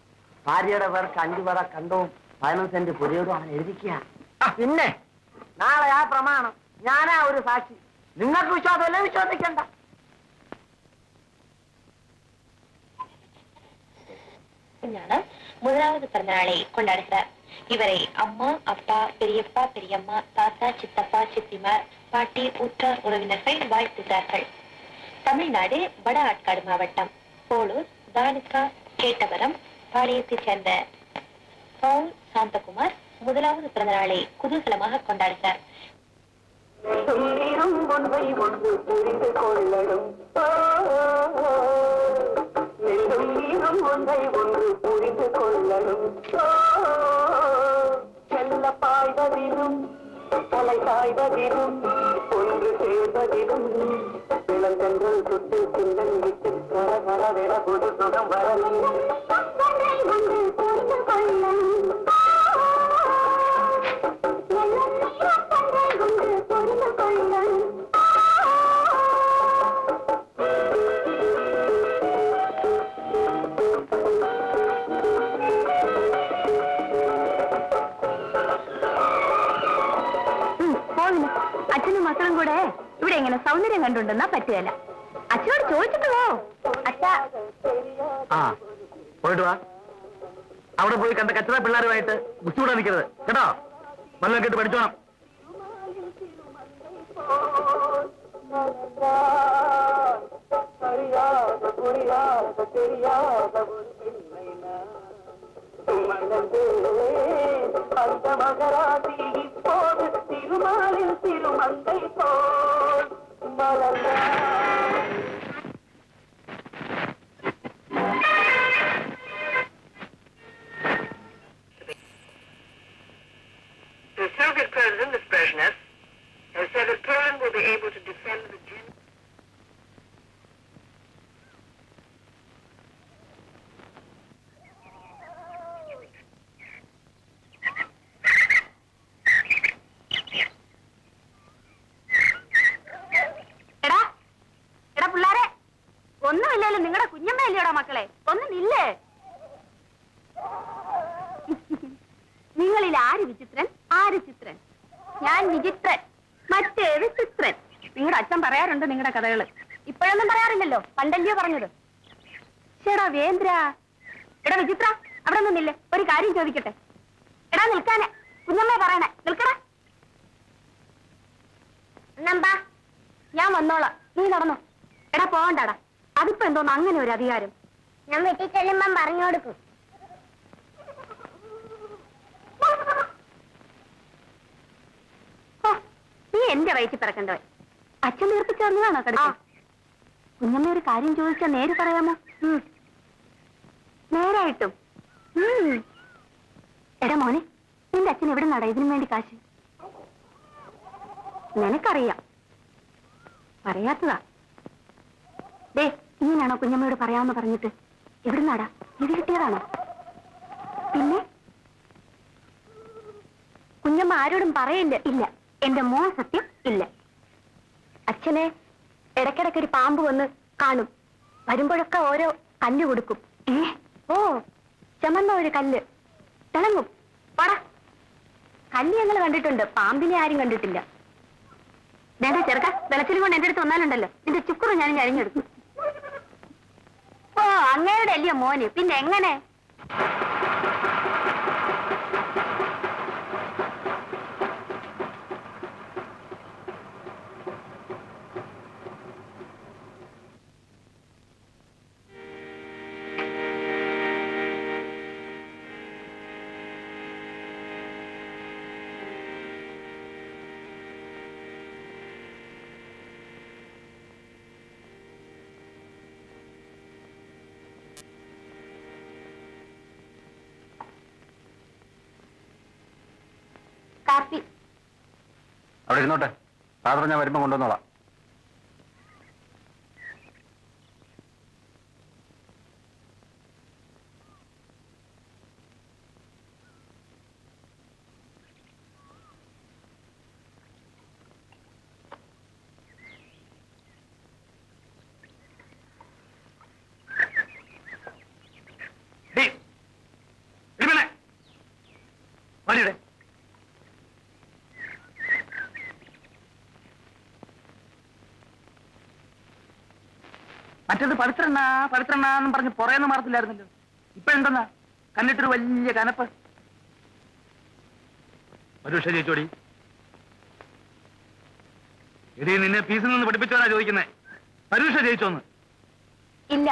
ഭാര്യയുടെ പേർക്ക് അഞ്ചു പറ കണ്ടവും പതിനൊന്ന് സെന്റ് പുതിയോടും അവൻ എഴുതിക്കുക. പിന്നെ? നാളെ ആ പ്രമാണം. ഞാനാ ഒരു സാക്ഷി. നിങ്ങൾക്ക് വിശ്വാസമല്ല വിശ്വസിക്കണ്ട. മുതലാമത് ആളെ കൊണ്ടാടുക இவரை அம்மா அப்பா பெரியப்பா பெரியம்மா தாத்தா சித்தப்பா சித்திமார் பாட்டி உற்றார் உறவினர்கள் வாழ்த்துகிறார்கள். தமிழ்நாடு வட ஆட்காடு மாவட்டம் போலூர் தாலுகா கேட்டவரம் பாளையத்தைச் சேர்ந்த பவுல் சாந்தகுமார் முதலாவது பிறந்த நாளை குதூகலமாக கொண்டாடுகிறார். ஒன்றை ஒன்று புரிந்து கொள்ளணும் ஒன்றை ஒன்று புரிந்து கொள்ளலும். செல்ல பாய்வதிலும் தலை சாய்வதிலும் ஒன்று சேர்வதிலும். விளங்கங்கள் சுட்டு சிந்தன் விட்டு கரகரவென வர சுகம் வரலும். ஒன்றை ஒன்று புரிந்து கொள்ளலும். അച്ഛനും മക്കളും കൂടെ ഇവിടെ ഇങ്ങനെ സൗന്ദര്യം കണ്ടുണ്ടെന്നാ പറ്റുകയല്ല. അച്ഛനോട് ചോദിച്ചിട്ട് പോ. അച്ഛാ. ആ പോയിട്ട് വാ. അവിടെ പോയി കണ്ട കച്ചറ പിള്ളേരുമായിട്ട് മുച്ചൂടെ നിൽക്കരുത് കേട്ടോ? വല്ലതും കേട്ട് പഠിച്ചോണം. The Soviet president. Brezhnev, has said that Poland will be able to defend the പറയാറുണ്ട് കഥകൾ ഇപ്പോഴൊന്നും പറയാറില്ലല്ലോ. പണ്ടല്ലയോ പറഞ്ഞത്. ചേടാ വേന്ദ്ര. എടാ വിചിത്ര അവിടെ നിന്നില്ലേ? ഒരു കാര്യം ചോദിക്കട്ടെ. എടാ നിൽക്കാനെ. കുഞ്ഞമ്മ പറയണേ. നിൽക്കടാ. എന്നാ ഞാൻ വന്നോളാം. നീ നടന്നു. എടാ പോകണ്ടാടാ അതിപ്പോ എന്തോന്ന്? അങ്ങനെ ഒരു അധികാരം. ഞാൻ വീട്ടിൽ പറഞ്ഞു കൊടുക്കും. നീ എന്റെ വയറ്റിൽ പിറക്കണ്ടവൻ. അച്ഛൻ തീർപ്പിച്ചു തന്നതാണോ കിടക്ക കുഞ്ഞമ്മ ഒരു കാര്യം ചോദിച്ചാൽ നേര് പറയാമോ. നേരായിട്ടും. എടാ മോനെ നിന്റെ അച്ഛൻ എവിടെ നടാ ഇതിനു വേണ്ടി കാശ്? നിനക്കറിയാം. പറയാത്തതാ. ഡേ ഇങ്ങനെയാണോ കുഞ്ഞമ്മയോട് പറയാമെന്ന് പറഞ്ഞിട്ട്? എവിടെ നടാ ഇത് കിട്ടിയതാണോ? പിന്നെ? കുഞ്ഞമ്മ ആരോടും പറയില്ല ഇല്ല. എന്റെ മോൻ സത്യം ഇല്ല. അച്ഛനെ ഇടയ്ക്കിടയ്ക്ക് ഒരു പാമ്പ് വന്ന് കാണും. വരുമ്പോഴൊക്കെ ഓരോ കല്ല് കൊടുക്കും. ഓ ചമന്ന ഒരു കല്ല്. തിളങ്ങും. പട. കല്ല് ഞങ്ങൾ കണ്ടിട്ടുണ്ട്. പാമ്പിനെ ആരും കണ്ടിട്ടില്ല. വേണ്ട ചെറുക്ക. വെളച്ചിലും കൊണ്ട് എന്റെ അടുത്ത് വന്നാലുണ്ടല്ലോ. നിന്റെ ചുക്കുറു ഞാൻ ഞരഞ്ഞെടുക്കും ഓ അങ്ങയുടെ അല്ലയോ മോന്. പിന്നെ എങ്ങനെ? അവിടെ ഇരുന്നോട്ടെ. ഞാൻ വരുമ്പോൾ കൊണ്ടുവന്നോളാം. മറ്റേത് പവിത്രണ്ണ പവിത്രണ്ണ എന്നും പറഞ്ഞ് പുറയെന്ന് മാറത്തില്ലായിരുന്നല്ലോ. ഇപ്പോഴെന്തെന്നാ? കണ്ടിട്ടൊരു വലിയ കനപ്പ്. പരുഷ ചേച്ചോടി എടി നിന്നെ ഫീസിൽ നിന്ന് പഠിപ്പിച്ചോനാ ചോദിക്കുന്നേ. പരുഷ ജയിച്ചോന്ന് ഇല്ല.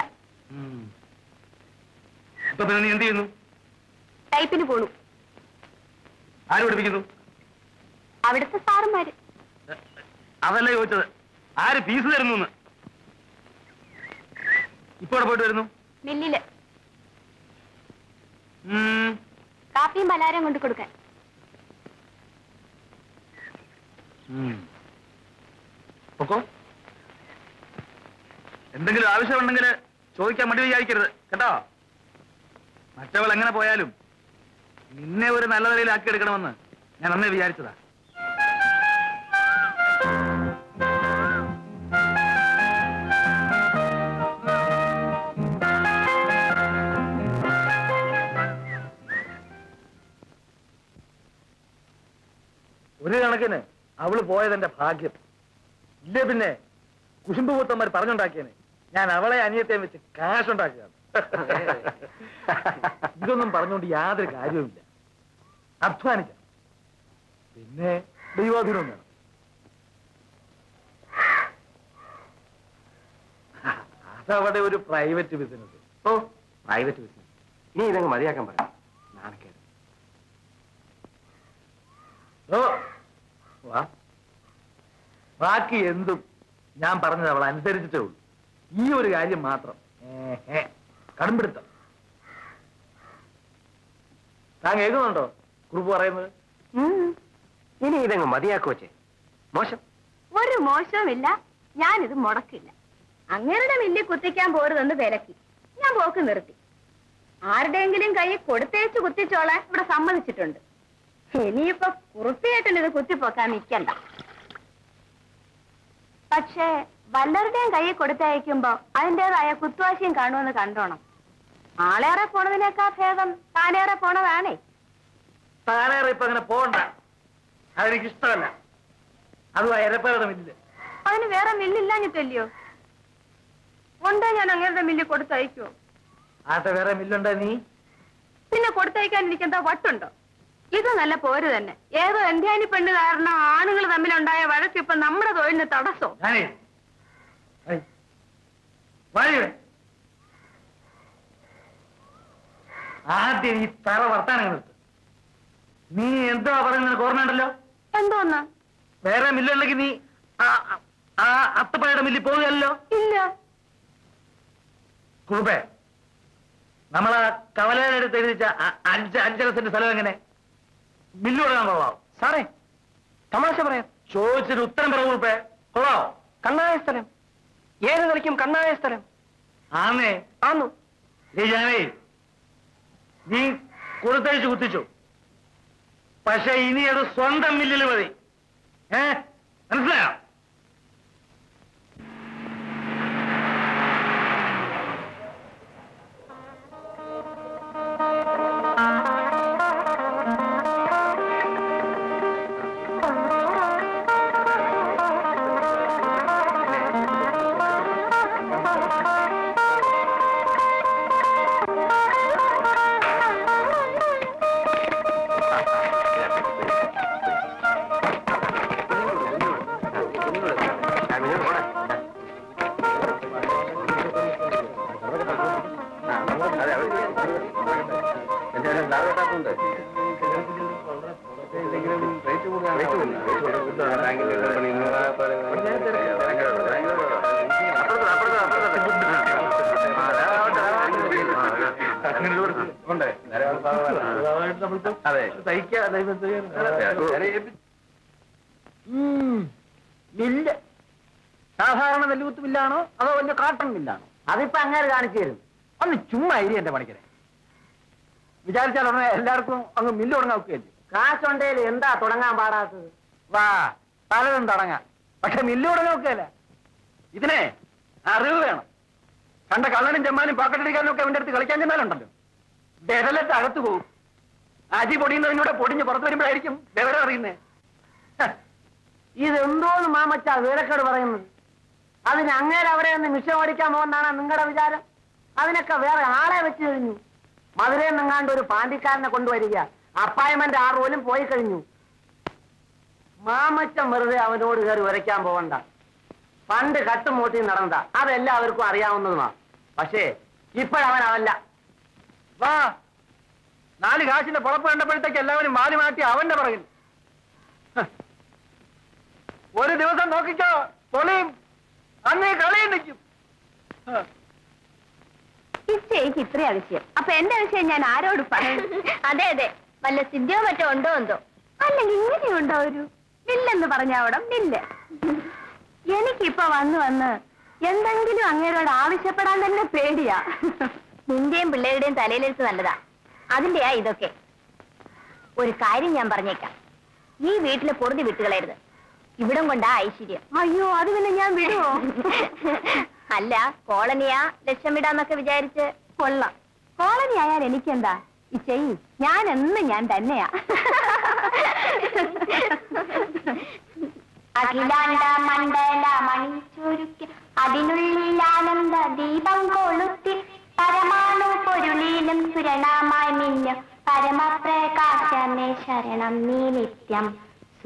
ഇപ്പൊ പിന്നെ നീ എന്ത് ചെയ്യുന്നു? ടൈപ്പിന് പോണു. ആര് പഠിപ്പിക്കുന്നു? അവിടുത്തെ സാറന്മാര് അതല്ല ചോദിച്ചത്. ആര് ഫീസ് തരുന്നു ഇപ്പൊ പോയിട്ട് വരുന്നു? മില്ലിൽ. കാപ്പിയും പലഹാരം കൊണ്ട് കൊടുക്കാൻ. എന്തെങ്കിലും ആവശ്യമുണ്ടെങ്കിൽ ചോദിക്കാൻ മടി വിചാരിക്കരുത് കേട്ടോ? മറ്റവൾ എങ്ങനെ പോയാലും നിന്നെ ഒരു നല്ല നിലയിലാക്കി എടുക്കണമെന്ന് ഞാൻ അന്നേ വിചാരിച്ചതാ. ഒരു കണക്കിന് അവൾ പോയതെന്റെ ഭാഗ്യം. ഇല്ലേ പിന്നെ? കുശുമ്പുപൂത്തന്മാർ പറഞ്ഞുണ്ടാക്കിയനെ. ഞാൻ അവളെ അനിയത്തെയും വെച്ച് കാശ് ഉണ്ടാക്കുകയാണ് ഇതൊന്നും പറഞ്ഞുകൊണ്ട് യാതൊരു കാര്യവുമില്ല. അധ്വാനിക്കാം പിന്നെ ദൈവാധീനവും വേണം. അതവിടെ ഒരു പ്രൈവറ്റ് ബിസിനസ്. ഓ പ്രൈവറ്റ് ബിസിനസ്. നീ ഇതങ്ങ് മതിയാക്കാൻ പറയാം നാണക്കേട് ഓ വാ ബാക്കി എന്തും ഞാൻ പറഞ്ഞത് അവൾ അനുസരിച്ചിട്ടേ ഉള്ളൂ. ഈ ഒരു കാര്യം മാത്രം. കടുംപിടുത്തം. താൻ കേൾക്കുന്നുണ്ടോ കുറിപ്പ് പറയുന്നത്? ഇനി ഇതങ്ങ് മതിയാക്കുവച്ചേ മോശം. ഒരു മോശവുമില്ല. ഞാനിത് മുടക്കില്ല. അങ്ങനെ മില്ലി കുത്തിക്കാൻ പോരുതെന്ന് വിലക്കി. ഞാൻ പോക്ക് നിർത്തി. ആരുടെയെങ്കിലും കൈ കൊടുത്തേച്ച് കുത്തിച്ചോളാൻ ഇവിടെ സമ്മതിച്ചിട്ടുണ്ട്. ഇനിയിപ്പോ കുറുപ്പിയേട്ടൻ ഇത് കുത്തിപ്പോക്കാൻ നിൽക്കണ്ട. പക്ഷേ വല്ലവരുടെയും കൈ കൊടുത്തയക്കുമ്പോ അതിന്റെതായ കുത്തുവാശിയും കാണുമെന്ന് കണ്ടോണം. ആളേറെ പോണതിനേക്കാ ഭേദം താനേറെ പോണതാണേ. താനേറെ ഇപ്പൊ അങ്ങനെ പോണ്ട. അതെനിക്ക് ഇഷ്ടമല്ല അതും എരപ്പേരുടെ മില്ല് അതിന് വേറെ മില്ലില്ലാഞ്ഞിട്ടല്ലയോ? ഉണ്ടോ ഞാൻ അങ്ങരുടെ മില്ല് കൊടുത്തയക്കോ ആട്ടെ വേറെ മില്ലുണ്ടോ നീ? പിന്നെ കൊടുത്തയക്കാൻ എനിക്ക് എന്താ വട്ടുണ്ടോ? ഇത് നല്ല പോര് തന്നെ. ഏതോ എന്ത്യാനി പെണ്ണ് കാരണം ആണുങ്ങൾ തമ്മിലുണ്ടായ വഴക്ക് ഇപ്പൊ നമ്മുടെ തൊഴിലിന് തടസ്സോ? ആദ്യം ഈ തറ വർത്താനങ്ങൾ. നീ എന്താ പറയുന്നത് ഓർമ്മയുണ്ടല്ലോ? എന്തോന്ന്? വേറെ മില്ലുണ്ടെങ്കിൽ നീ ആ- അത്തപ്പഴയുടെ മില്ലിൽ പോവുകയല്ലോ ഇല്ല. കുറുപ്പേ നമ്മളാ കവലയുടെ അടുത്ത് എഴുതിച്ച അഞ്ച് അഞ്ചര സെന്റ് സ്ഥലം എങ്ങനെ? മില്ല് കൊടുക്കാൻ കൊള്ളാം സാറേ തമാശ പറയാം. ചോദിച്ചൊരു ഉത്തരം പറ കുറുപ്പേ കൊള്ളാവോ? കണ്ണായ സ്ഥലം. ഏത് നിലയ്ക്കും കണ്ണായ സ്ഥലം. ആന്നേ. ആന്നു. ജാനേ നീ കൊടുത്തയച്ച് കുത്തിച്ചു. പക്ഷെ ഇനി അത് സ്വന്തം മില്ലിൽ മതി. ഏ? മനസ്സിലായോ? കാണിച്ചു തരും ഒന്ന് ചുമ്മാ ഇരി എന്റെ പണിക്കരെ. വിചാരിച്ചാൽ ഉടനെ എല്ലാവർക്കും അങ്ങ് മില്ല് തുടങ്ങാൻ ഒക്കെയല്ലേ കാശുണ്ടേൽ എന്താ തുടങ്ങാൻ പാടാത്തത്? വാ പലതും തുടങ്ങാം. പക്ഷെ മില്ല് തുടങ്ങാൻ ഒക്കെയല്ല ഇതിനെ അറിവ് വേണം. കണ്ട കള്ളനും ചെമ്മാനും പാക്കറ്റടിക്കാനും ഒക്കെ അവന്റെ അടുത്ത് കളിക്കാൻ ചെന്നാലുണ്ടല്ലോ. ബെരലറ്റ് അകത്ത് പോകും അരി പൊടിയുന്നതിനൂടെ പൊടിഞ്ഞ് പുറത്തു വരുമ്പോഴായിരിക്കും വിവരം അറിയുന്നേ. ഇതെന്തോന്ന് മാമച്ച വീരക്കേട് പറയുന്നത്? അതിന് അങ്ങേരെ അവിടെ ഒന്ന് മിഷൻ ഓടിക്കാൻ പോകുന്നതാണ് നിങ്ങളുടെ വിചാരം? അതിനൊക്കെ വേറെ ആളെ വെച്ച് കഴിഞ്ഞു. മധുരയിൽ നിങ്ങാണ്ട് ഒരു പാണ്ടിക്കാരനെ കൊണ്ടുവരിക. അപ്പായ്മെന്റ് ആറ് പോലും പോയി കഴിഞ്ഞു. മാമച്ചൻ വെറുതെ അവനോട് കയറി ഉരയ്ക്കാൻ പോകണ്ട പണ്ട് കട്ടുമൂട്ടി നടന്നതാ അതെല്ലാവർക്കും അറിയാവുന്നതുമാ. പക്ഷേ ഇപ്പോഴവൻ അവല്ല വാ. നാല് കാശിന്റെ പുറപ്പ് കണ്ടപ്പോഴത്തേക്ക് എല്ലാവരും വാലി മാറ്റി അവന്റെ പുറകിൽ. ഒരു ദിവസം നോക്കിക്കോ പൊളിയും. അന്ന് കളയും ഹ. നിശ്ചയിക്ക് ഇത്രയാ വിഷയം. അപ്പൊ എന്റെ ആവശ്യം ഞാൻ ആരോട് പറയും? [LAUGHS] അതെ അതെ. വല്ല സിദ്ധിയോ മറ്റോ ഉണ്ടോ എന്തോ? അല്ലെങ്കിൽ ഇങ്ങനെയുണ്ടോ ഒരു മില്ലെന്ന് പറഞ്ഞ അവിടെ? മില്ല് എനിക്കിപ്പൊ വന്ന് വന്ന് എന്തെങ്കിലും അങ്ങേരോട് ആവശ്യപ്പെടാൻ തന്നെ പേടിയാ. നിന്റെയും പിള്ളേരുടെയും തലയിലെടുത്ത് നല്ലതാ. അതിന്റെയാ ഇതൊക്കെ. ഒരു കാര്യം ഞാൻ പറഞ്ഞേക്കാം. ഈ വീട്ടിലെ പൊറുതി വിട്ടുകളയരുത്. ഇവിടം കൊണ്ടാ ഐശ്വര്യം. അയ്യോ അത് പിന്നെ ഞാൻ വിടുവോ? അല്ല കോളനിയാ ലക്ഷം വിടാന്നൊക്കെ വിചാരിച്ച്. കൊള്ളാം. കോളനി ആയാൽ എനിക്കെന്താ? ഈ ഞാൻ എന്ന് ഞാൻ തന്നെയാ. അഖിലാണ്ട മണ്ഡല മണി ചുരുക്കി അതിനുള്ളിൽ ആനന്ദ ദീപം കൊളുത്തി പരമാണു പൊരുളിലും സുരണമായി മിന്നു. പരമപ്രകാശമേ ശരണം നീ നിത്യം.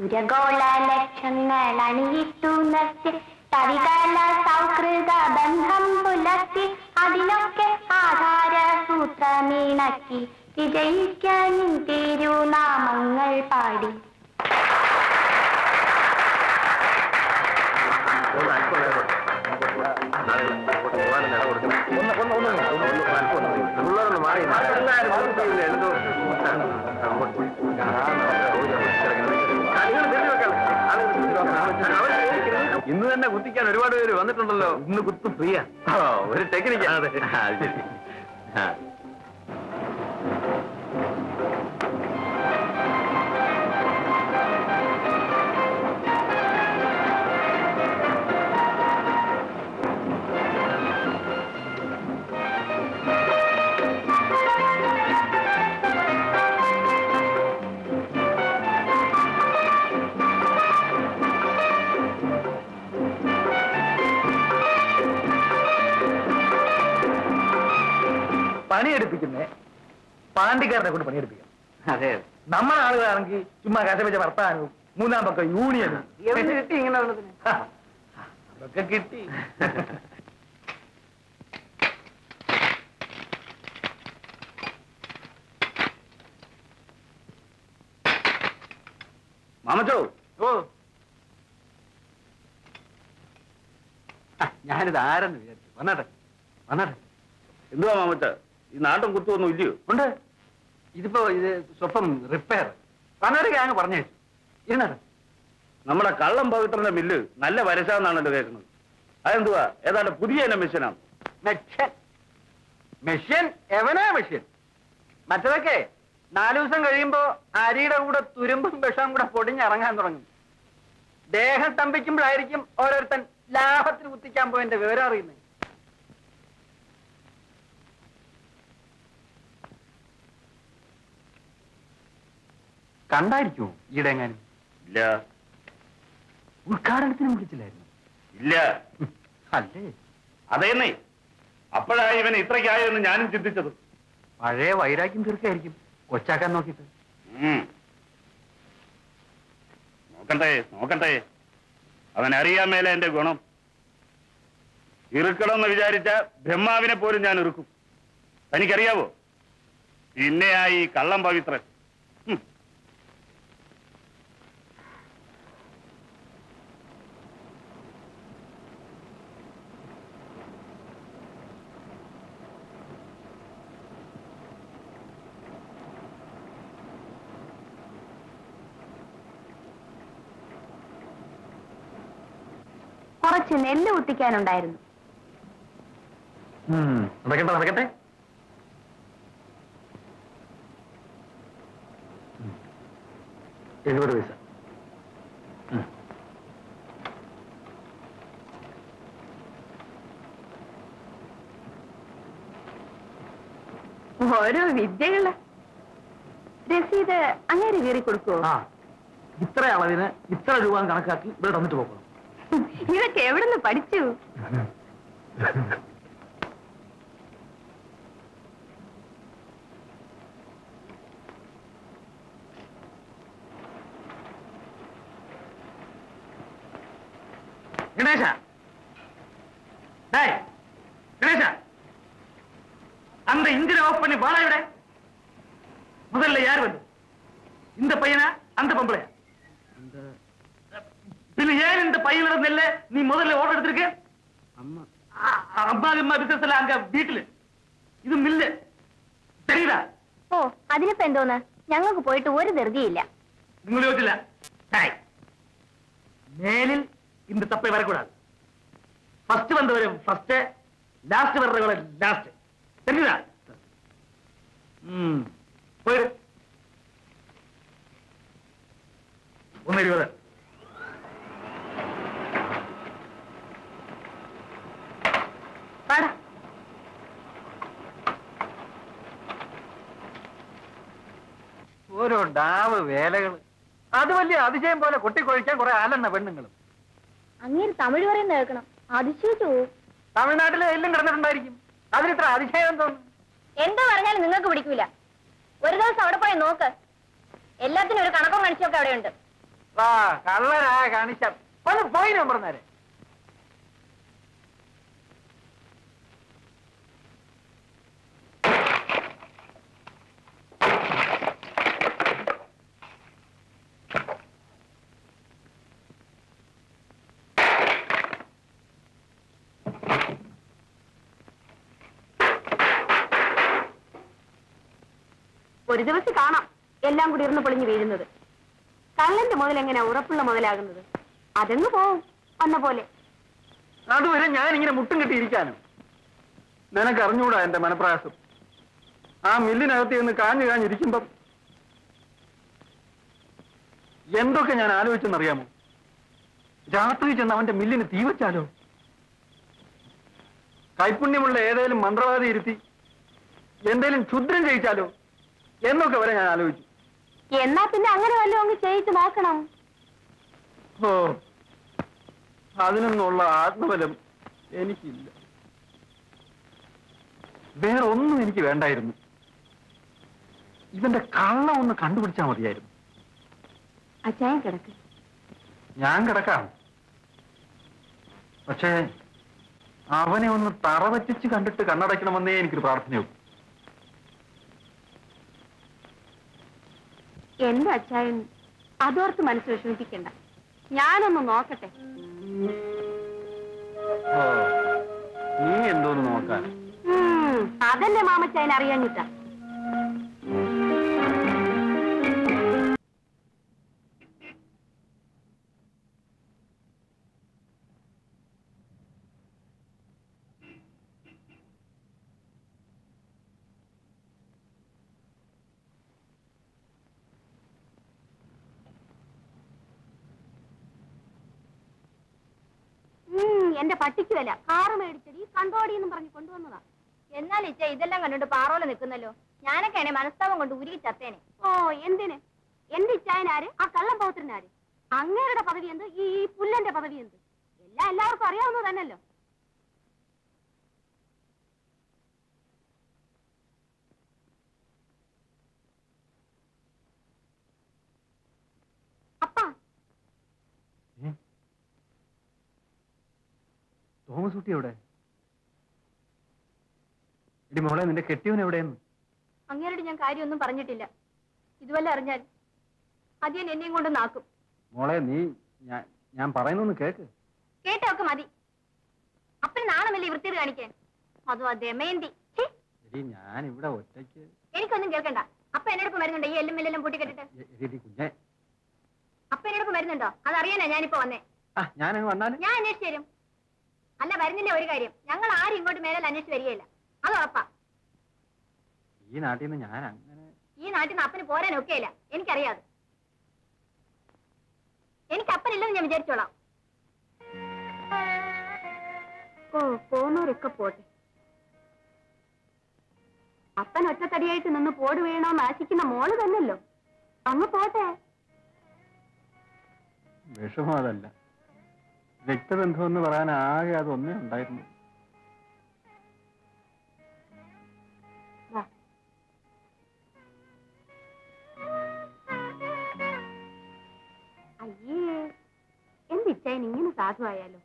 സുരഗോള ലക്ഷങ്ങൾ അണിയിട്ടു നിർത്തി കവികല സൗഹൃദ ബന്ധം പുലർത്തി അതിനൊക്കെ ആധാര സൂത്രമീണക്കി വിജയിക്കാൻ തിരുനാമങ്ങൾ പാടി. ഇന്ന് തന്നെ കുത്തിക്കാൻ ഒരുപാട് പേര് വന്നിട്ടുണ്ടല്ലോ. ഇന്ന് കുത്തും ഫ്രീയാ. ഒരു ടെക്നിക്കാണ് അതെ ശരി. ആ. പണിയെടുപ്പിക്കുന്നേ പാണ്ടിക്കാരനെ കൊണ്ട് പണിയെടുപ്പിക്കാം. അതെ. നമ്മുടെ ആളുകളാണെങ്കിൽ ചുമ്മാ കശപിച്ച വർത്താനവും മൂന്നാം പക്കം യൂണിയനും. കിട്ടി ഇങ്ങനെ അതൊക്കെ കിട്ടി. മാമച്ചോ. ഓ. ഞാനിത് ആരെന്ന് വിചാരിച്ചു. വന്നാട്ടെ വന്നാട്ടെ. എന്തുവാ മാമച്ച? ഈ നാട്ടും കുത്തുവൊന്നും ഇല്ലയോ? ഉണ്ട്. ഇതിപ്പോ ഇത് സ്വപ്പം റിപ്പയർ വന്നൊരു അങ്ങ് പറഞ്ഞേച്ചു ഇരുന്നാട്ടെ നമ്മുടെ കള്ളം പവിത്രന്റെ മില്ല് നല്ല വരച്ചാന്നാണല്ലോ കേൾക്കുന്നത്. അതെന്തുവാ? ഏതാണ്ട് പുതിയ മെഷീനാണ് മെഷീൻ എവനാ മെഷീൻ മറ്റതൊക്കെ? നാലു ദിവസം കഴിയുമ്പോ അരിയുടെ കൂടെ തുരുമ്പും വിഷം കൂടെ പൊടിഞ്ഞിറങ്ങാൻ തുടങ്ങും. ദേഹം സ്തംഭിക്കുമ്പോഴായിരിക്കും ഓരോരുത്തൻ ലാഭത്തിന് കുത്തിക്കാൻ പോയതിന്റെ വിവരം അറിയുന്നത്. കണ്ടായിരിക്കുമോ ഈടെ എങ്ങാനും ഇല്ല. ഉദ്ഘാടനത്തിന് വിളിച്ചില്ലായിരുന്നു. ഇല്ല. അല്ലേ? അതേന്നേ. അപ്പോഴായി ഇവൻ ഇത്രയ്ക്കായെന്ന് ഞാനും ചിന്തിച്ചത്. പഴയ വൈരാഗ്യം തീർക്കായിരിക്കും കൊച്ചാക്കാൻ നോക്കിട്ട് നോക്കണ്ടേ നോക്കണ്ടേ. അവനറിയാൻ അവൻ അറിയാൻ മേലെ എന്റെ ഗുണം. ഇറുക്കണമെന്ന് വിചാരിച്ച ബ്രഹ്മാവിനെ പോലും ഞാൻ ഇറുക്കും. തനിക്കറിയാവോ? പിന്നെയായി കള്ളം പവിത്രൻ ഉം. കുറച്ച് നെല്ല് കുത്തിക്കാനുണ്ടായിരുന്നു. നടക്കട്ടെ നടക്കട്ടെ എഴുപത് പൈസ. ഓരോ വിദ്യകൾ. രസീത് അങ്ങേര് കീറി കൊടുക്കുവോ ഇത്ര അളവിന് ഇത്ര രൂപ കണക്കാക്കി ഇവിടെ തന്നിട്ട് പോകണം ഇതൊക്കെ എവിടുന്ന് പഠിച്ചു ഗണേശ டேய், கணேசா அந்த இன்ஜினை ஆஃப் பண்ணி பாலா விட முதல்ல யார் வந்து இந்த பையனா அந்த பொம்பளையா பின்ன ஏன் இந்த பையன் இருந்தல்ல நீ முதல்ல ஓட எடுத்திருக்க അമ്മ அ- அம்மா அம்மா பிசினஸ்ல அங்க வீட்டுல இது மில்லு தெரியுதா ഓ അതിനിപ്പോ എന്തോന്ന് ഞങ്ങൾക്ക് പോയിട്ട് ഒരു ധൃതിയില്ല നിങ്ങൾ യോജിച്ചില്ല டேய், மேலில் இந்த தப்பை வரக்கூடாது ഫസ്റ്റ് വന്നവരും ഫസ്റ്റ് ലാസ്റ്റ് വരുന്നവരെ ലാസ്റ്റ് தெரியுதா ம் போயிடு ഓരോ ഡാവ് വേലകൾ അത് വലിയ അതിശയം പോലെ കൊട്ടിക്കൊഴിക്കാൻ കുറെ ആലെണ്ണ പെണ്ണുങ്ങളും. അങ്ങനെ തമിഴ് പറയുന്ന കേൾക്കണം. അതിശയിച്ചു? തമിഴ്നാട്ടിലെ എല്ലാം കിടന്നിട്ടുണ്ടായിരിക്കും. അതിനിത്ര അതിശയം തോന്നും എന്താ പറഞ്ഞാലും നിങ്ങൾക്ക് പിടിക്കൂല. ഒരു ദിവസം അവിടെ പോയി നോക്ക്. എല്ലാത്തിനും ഒരു കണക്കും കാണിച്ചൊക്കെ അവിടെ ഉണ്ട് വാ കള്ളനായ കാണിച്ച. ഒന്ന് പോയി ഞാൻ പറഞ്ഞേരെ ഒരു ദിവസം കാണാം. എല്ലാം കൂടി ഇരുന്ന് പൊളിഞ്ഞു വീഴുന്നത്. കള്ളന്റെ മുതൽ എങ്ങനെ ഉറപ്പുള്ള മുതലാകുന്നത്? അതങ്ങ് പോവും? വന്ന പോലെ. അതുവരെ ഞാൻ ഇങ്ങനെ മുട്ടും കെട്ടിയിരിക്കാനും നിനക്ക് അറിഞ്ഞൂടാ എന്റെ മനപ്രയാസം. ആ മില്ലിനകത്ത് നിന്ന് കാഞ്ഞു കാഞ്ഞിരിക്കുമ്പം എന്തൊക്കെ ഞാൻ ആലോചിച്ചെന്നറിയാമോ? രാത്രി ചെന്ന് അവന്റെ മില്ലിന് തീവച്ചാലോ കൈപുണ്യമുള്ള ഏതേലും മന്ത്രവാദി ഇരുത്തി എന്തേലും ക്ഷുദ്രം ചെയ്യിച്ചാലോ? എന്നൊക്കെ വരെ ഞാൻ ആലോചിച്ചു. എന്നാ പിന്നെ അങ്ങനെ വല്ലതും അങ്ങ് ചെയ്യിച്ച് നോക്കണം. ഓ അതിനൊന്നുള്ള ആത്മബലം എനിക്കില്ല. വേറെ ഒന്നും എനിക്ക് വേണ്ടായിരുന്നു. ഇവന്റെ കള്ള ഒന്ന് കണ്ടുപിടിച്ചാ മതിയായിരുന്നു. അച്ചായൻ കിടക്ക്. ഞാൻ കിടക്കാം. പക്ഷേ അവനെ ഒന്ന് തറവറ്റിച്ച് കണ്ടിട്ട് കണ്ണടയ്ക്കണമെന്നേ എനിക്കൊരു പ്രാർത്ഥനയുള്ളൂ. എന്റെ അച്ചായൻ അതോർത്ത് മനസ്സ് വിഷമിപ്പിക്കണ്ട ഞാനൊന്ന് നോക്കട്ടെ. നീ എന്തോന്ന് നോക്കാൻ? അതല്ലേ മാമച്ചായൻ അറിയാഞ്ഞിട്ടാ. എന്റെ പട്ടിക്ക് വില. കാറ് മേടിച്ചടി കണ്ടോടി എന്നും പറഞ്ഞു കൊണ്ടുവന്നതാ. എന്നാൽ ഇച്ച ഇതെല്ലാം കണ്ടിട്ട് പാറോല നിൽക്കുന്നല്ലോ ഞാനൊക്കെയാണെ മനസ്താപം കൊണ്ട് ഉരുകി ചത്തേനെ. ഓ എന്തിന്? എന്റെ ഇച്ചായനാര്? ആ കള്ളം പൗത്രനാര് അങ്ങേരുടെ പദവി എന്ത്? ഈ ഈ പുല്ലന്റെ പദവി എന്ത്? എല്ലാം എല്ലാവർക്കും അറിയാവുന്നത് തന്നെയല്ലോ അപ്പാ തോമസ് കുട്ടി എവിടെ? ഇടി മോളെ നിന്റെ കെട്ടിയവൻ എവിടെയെന്ന്? അങ്ങേരോട് ഞാൻ കാര്യമൊന്നും പറഞ്ഞിട്ടില്ല. ഇതുവല്ല അറിഞ്ഞാൽ അധികം എന്നെയും കൊണ്ട് നാക്കും. മോളെ നീ ഞാൻ ഞാൻ പറയുന്നൊന്ന് കേക്ക്. കേട്ടൊക്കെ മതി. അപ്പന് നാണമല്ലേ വൃത്തിയത് കാണിക്കാൻ? അതും ആ ദമയന്തി. ഞാൻ ഇവിടെ ഒറ്റയ്ക്ക് എനിക്കൊന്നും കേൾക്കണ്ട. അപ്പ എന്നോടൊപ്പം വരുന്നുണ്ടോ ഈ എല്ലും എല്ലാം പൂട്ടി കെട്ടിട്ട്? എടി കുഞ്ഞെ. അപ്പ എന്നോടൊപ്പം വരുന്നുണ്ടോ അതറിയാനാ ഞാനിപ്പോ വന്നേ. വന്നാലും വന്നാൽ? ഞാൻ അന്വേഷിച്ചു തരും. അല്ല വരുന്നില്ല ഒരു കാര്യം. ഞങ്ങൾ ആരും ഇങ്ങോട്ട് മേലെ അന്വേഷിച്ച് വരികയില്ല. അത് ഉറപ്പാ. ഈ നാട്ടിൽ നിന്ന് ഞാൻ അങ്ങനെ ഈ നാട്ടിൽ നിന്ന് അപ്പന് പോരാൻ ഒക്കെയില്ല. എനിക്കറിയാതെ എനിക്ക് അപ്പനില്ലെന്ന് ഞാൻ വിചാരിച്ചോളാം. ഓ പോന്നവരൊക്കെ പോട്ടെ. അപ്പൻ ഒറ്റത്തടിയായിട്ട് നിന്ന് പോട് വീണോന്ന് ആശിക്കുന്ന മോൾ തന്നല്ലോ അങ്ങ് പോട്ടെ. വിഷമം അതല്ല. രക്തബന്ധം എന്ന് പറയാൻ ആകെ അതൊന്നേ ഉണ്ടായിരുന്നു. അയ്യേ എന്തിച്ചായൻ ഇങ്ങനെ സാധുവായാലോ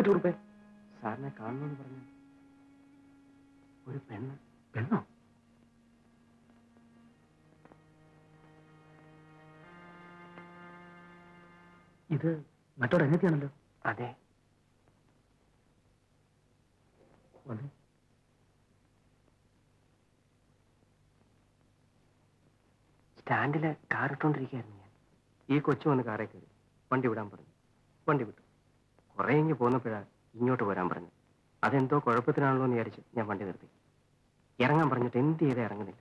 പറ്റൂ ഉറുപ്പേ. സാറിനെ കാണണമെന്ന് പറഞ്ഞു. ഒരു പെണ്ണ്. പെണ്ണോ? ഇത് മറ്റോടെ എങ്ങനെയാണല്ലോ അതെ. വന്നേ. സ്റ്റാൻഡിൽ കാറിട്ടോണ്ടിരിക്കുകയായിരുന്നു ഞാൻ. ഈ കൊച്ചു വന്ന് കാറേ കയറി. വണ്ടി വിടാൻ പറഞ്ഞു. വണ്ടി വിട്ടു. കുറേ ഇങ്ങ് ഇങ്ങോട്ട് പോരാൻ പറഞ്ഞു അതെന്തോ കുഴപ്പത്തിനാണല്ലോ എന്ന് വിചാരിച്ച് ഞാൻ വണ്ടി നിർത്തി. ഇറങ്ങാൻ പറഞ്ഞിട്ട് എന്ത് ചെയ്താൽ ഇറങ്ങുന്നില്ല.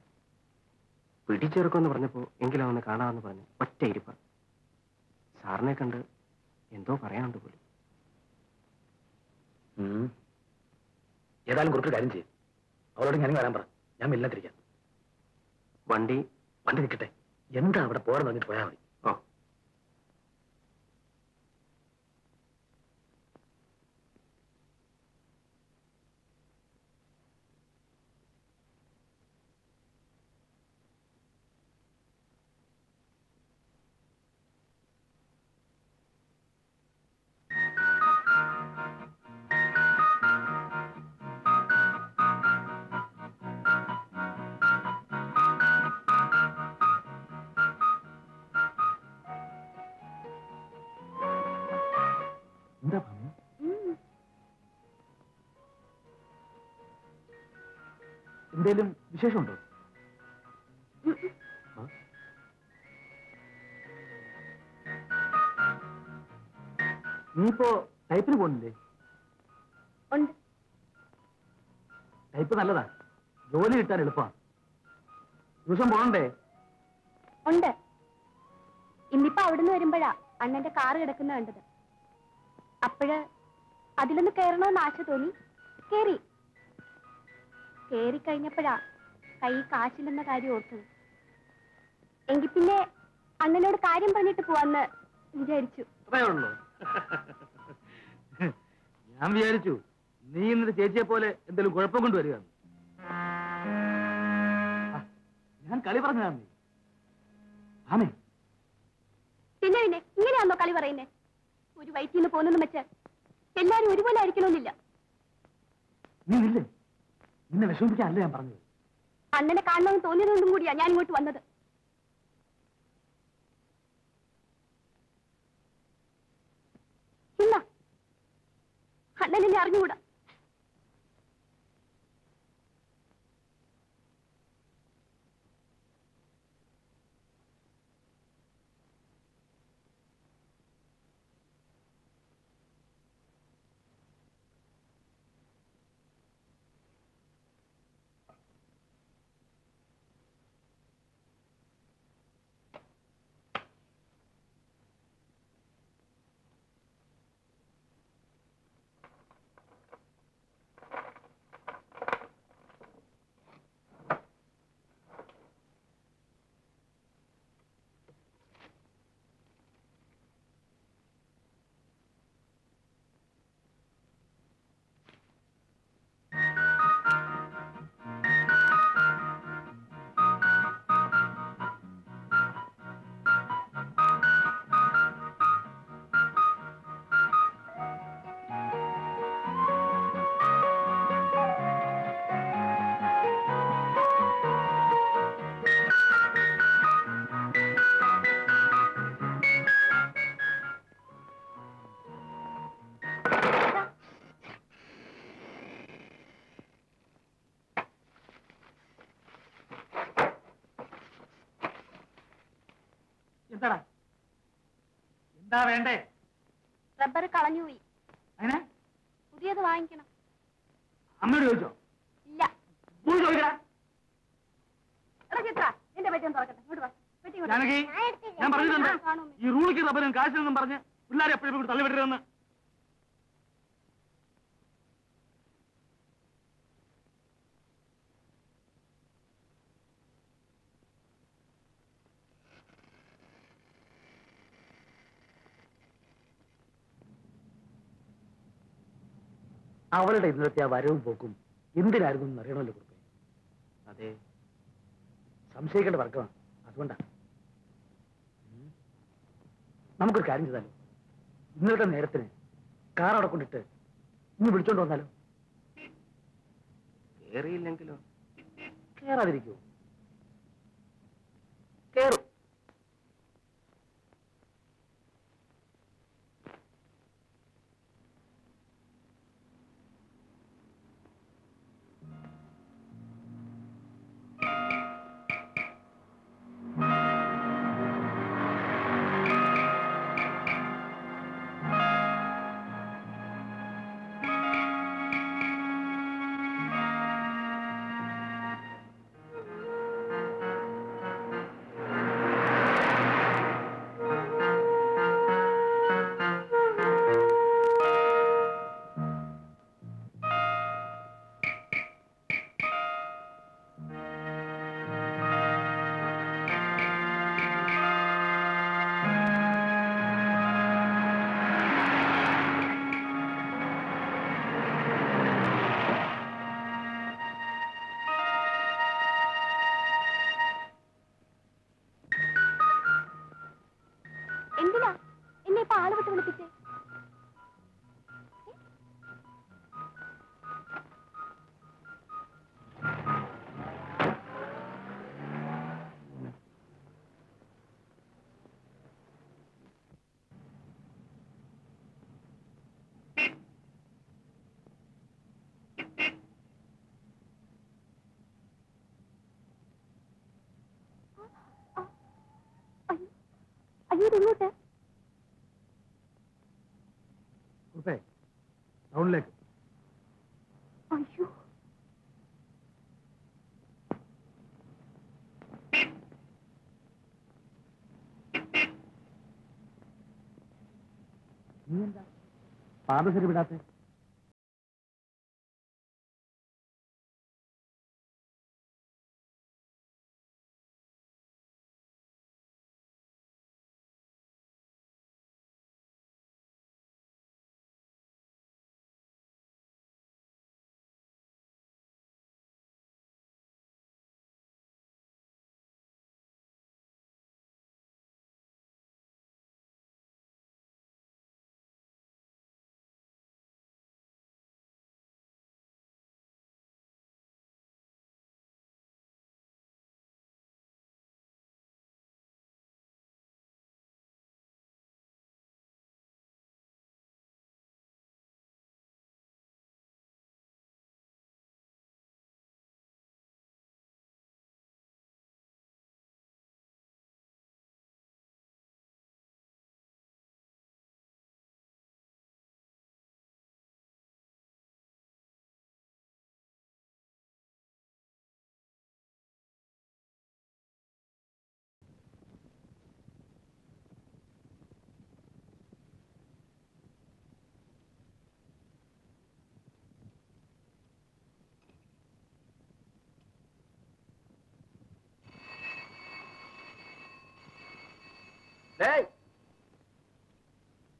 പിടിച്ചെറുക്കുമെന്ന് പറഞ്ഞപ്പോൾ എങ്കിലും ഒന്ന് കാണാമെന്ന് പറഞ്ഞു ഒറ്റ ഇരിപ്പാണ് സാറിനെ കണ്ട് എന്തോ പറയാനുണ്ട് പോലും. ഏതായാലും കുറച്ച് കാര്യം ചെയ്യും. അവളോട് ഞാനും വരാൻ പറ. ഞാൻ മില്ലാതിരിക്കാം വണ്ടി? വണ്ടി നിൽക്കട്ടെ എന്താ അവിടെ പോരാൻ പറഞ്ഞിട്ട് പോയാൽ മതി. വിശേഷമുണ്ടോ? നീയിപ്പോ ടൈപ്പിന് പോകുന്നില്ലേ ടൈപ്പ് നല്ലതാ. ജോലി കിട്ടാൻ എളുപ്പമാണ് ദിവസം പോകണ്ടേ ഉണ്ട്. ഇന്നിപ്പോ അവിടുന്ന് വരുമ്പോഴാ അണ്ണന്റെ കാറ് കിടക്കുന്ന കണ്ടത്. അപ്പോഴ് അതിലൊന്ന് കയറണമെന്ന് ആശ തോന്നി. കേറി. കേറി കഴിഞ്ഞപ്പോഴാ കൈ കാശില്ലെന്ന കാര്യം ഓർത്തു എങ്കിൽ പിന്നെ അണ്ണനോട് കാര്യം പറഞ്ഞിട്ട് പോവാന്ന് വിചാരിച്ചു. ഞാൻ വിചാരിച്ചു നീ ഇന്നത്തെ ചേച്ചിയെ പോലെ എന്തെങ്കിലും കുഴപ്പം കൊണ്ടുവരിക ഞാൻ കളി പറഞ്ഞതാണ് ആമേ. പിന്നെ പിന്നെ ഇങ്ങനെയാണോ കളി പറയുന്നേ? ഒരു വയറ്റിൽ നിന്ന് പോകുന്നെന്ന് വെച്ച് എല്ലാരും ഒരുപോലെ ആയിരിക്കണമെന്നില്ല. നീ ഇല്ലേ നിന്നെ വിഷമിപ്പിക്കാനല്ല ഞാൻ പറഞ്ഞത്. അണ്ണനെ കാണണമെന്ന് തോന്നിയതുകൊണ്ടും കൂടിയാ ഞാൻ ഇങ്ങോട്ട് വന്നത്. എന്നെ അറിഞ്ഞുകൂടാ? എന്താ വേണ്ടേ? റബ്ബർ കളഞ്ഞുപോയി അങ്ങനെ? പുതിയത് വാങ്ങിക്കണം. അമ്മയോട് ചോദിച്ചോ? ഇല്ല. പോയി ഞാൻ പറഞ്ഞിട്ടുണ്ട്. ഈ റൂളിക്ക് റബ്ബരും കാശിനെന്നും പറഞ്ഞ് പിള്ളേരെ എപ്പോഴും തള്ളിവിടരുതെന്ന്. അവളുടെ ഇന്നത്തെ ആ വരവും പോക്കും എന്തിനായിരുന്നു എന്ന് അറിയണമല്ലോ കുറുപ്പേ അതെ. സംശയിക്കേണ്ട വർക്കമാണ് അതുകൊണ്ടാണ് നമുക്കൊരു കാര്യം ചെയ്താലോ? ഇന്നത്തെ നേരത്തിന് കാർ അവിടെ കൊണ്ടിട്ട് ഇന്ന് വിളിച്ചോണ്ട് വന്നാലോ? കേറിയില്ലെങ്കിലോ? കേറാതിരിക്കൂ അയ്യോ ഇങ്ങോട്ട് ടൗണിലേക്ക്. അയ്യോ. നീ എന്താ പാദസരി വിടാത്തെ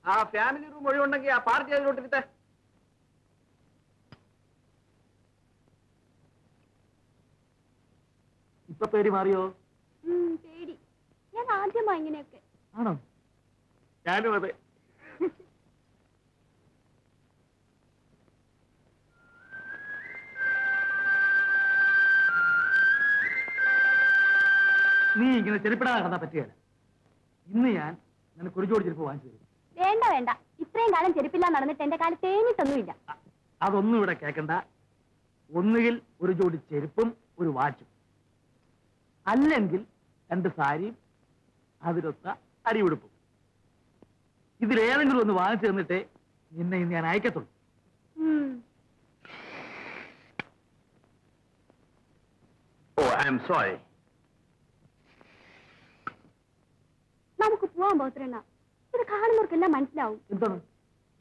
ആ ഫാമിലി റൂം ഒഴിവുണ്ടെങ്കിൽ ആ പാർട്ടി അതിലോട്ടിരുത്തേ ഇപ്പൊ പേര് മാറിയോ? പേടി. ഞാൻ ആദ്യമാ ഇങ്ങനെയൊക്കെ. ആണോ? ഞാനും അതെ. നീ ഇങ്ങനെ ചെരുപ്പിടാൻ നടന്നാ പറ്റുകയല്ല ഇന്ന് ഞാൻ നിനക്ക് ഒരു ജോഡി ചെരുപ്പ് വാങ്ങിച്ചു തരും. വേണ്ട വേണ്ട. ഇത്രയും കാലം ചെരുപ്പില്ല നടന്നിട്ട് എന്റെ കാലം തേഞ്ഞിട്ടൊന്നുമില്ല. അതൊന്നും ഇവിടെ കേൾക്കണ്ട ഒന്നുകിൽ ഒരു ജോഡി ചെരുപ്പും ഒരു വാച്ചും. അല്ലെങ്കിൽ രണ്ട് സാരിയും അതിലൊത്ത അരിയുടുപ്പും ഇതിലേതെങ്കിലും ഒന്ന് വാങ്ങിച്ചു തന്നിട്ടേ നിന്നെ ഇന്ന് ഞാൻ അയക്കത്തുള്ളൂ. Oh, oh I'm sorry നമുക്ക് പോവാൻ പോകത്തിരണ്ണ ഇത് കാണുന്നവർക്കെല്ലാം മനസ്സിലാവും. എന്തോന്ന്?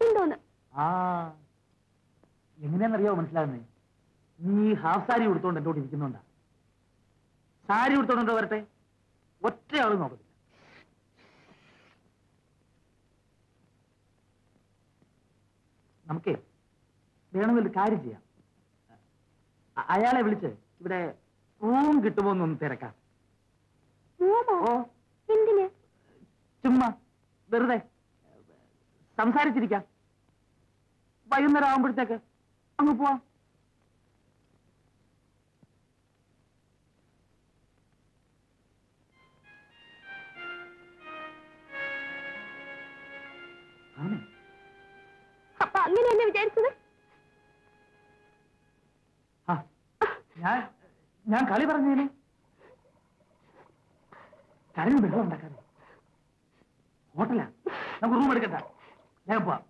എന്തോന്ന്? ആ എങ്ങനെയാണെന്നറിയാവോ മനസ്സിലാകുന്നേ? നീ ഹാഫ് സാരി കൊടുത്തോണ്ട് എന്നോട് ഇരിക്കുന്നുണ്ടാ. സാരി കൊടുത്തോണ്ടോ വരട്ടെ? ഒറ്റയാളും നോക്കത്തില്ല. നമുക്കേ വേണമെങ്കിൽ ഒരു കാര്യം ചെയ്യാം. അയാളെ വിളിച്ച് ഇവിടെ റൂം കിട്ടുമോ എന്നൊന്ന് തിരക്കാം. എന്തിന്? ചുമ്മാ വെറുതെ. സംസാരിച്ചിരിക്കാം. വൈകുന്നേരം ആകുമ്പോഴത്തേക്ക് അങ്ങ് പോവാം. അപ്പൊ അങ്ങനെയല്ലേ വിചാരിച്ചത്? ആ ഞാൻ കളി പറഞ്ഞേനെ. കരഞ്ഞ് വെള്ളം ഉണ്ടാക്കാതെ. ഹോട്ടലാ? നമുക്ക് റൂം എടുക്കണ്ട. ഞാൻ പോവാം.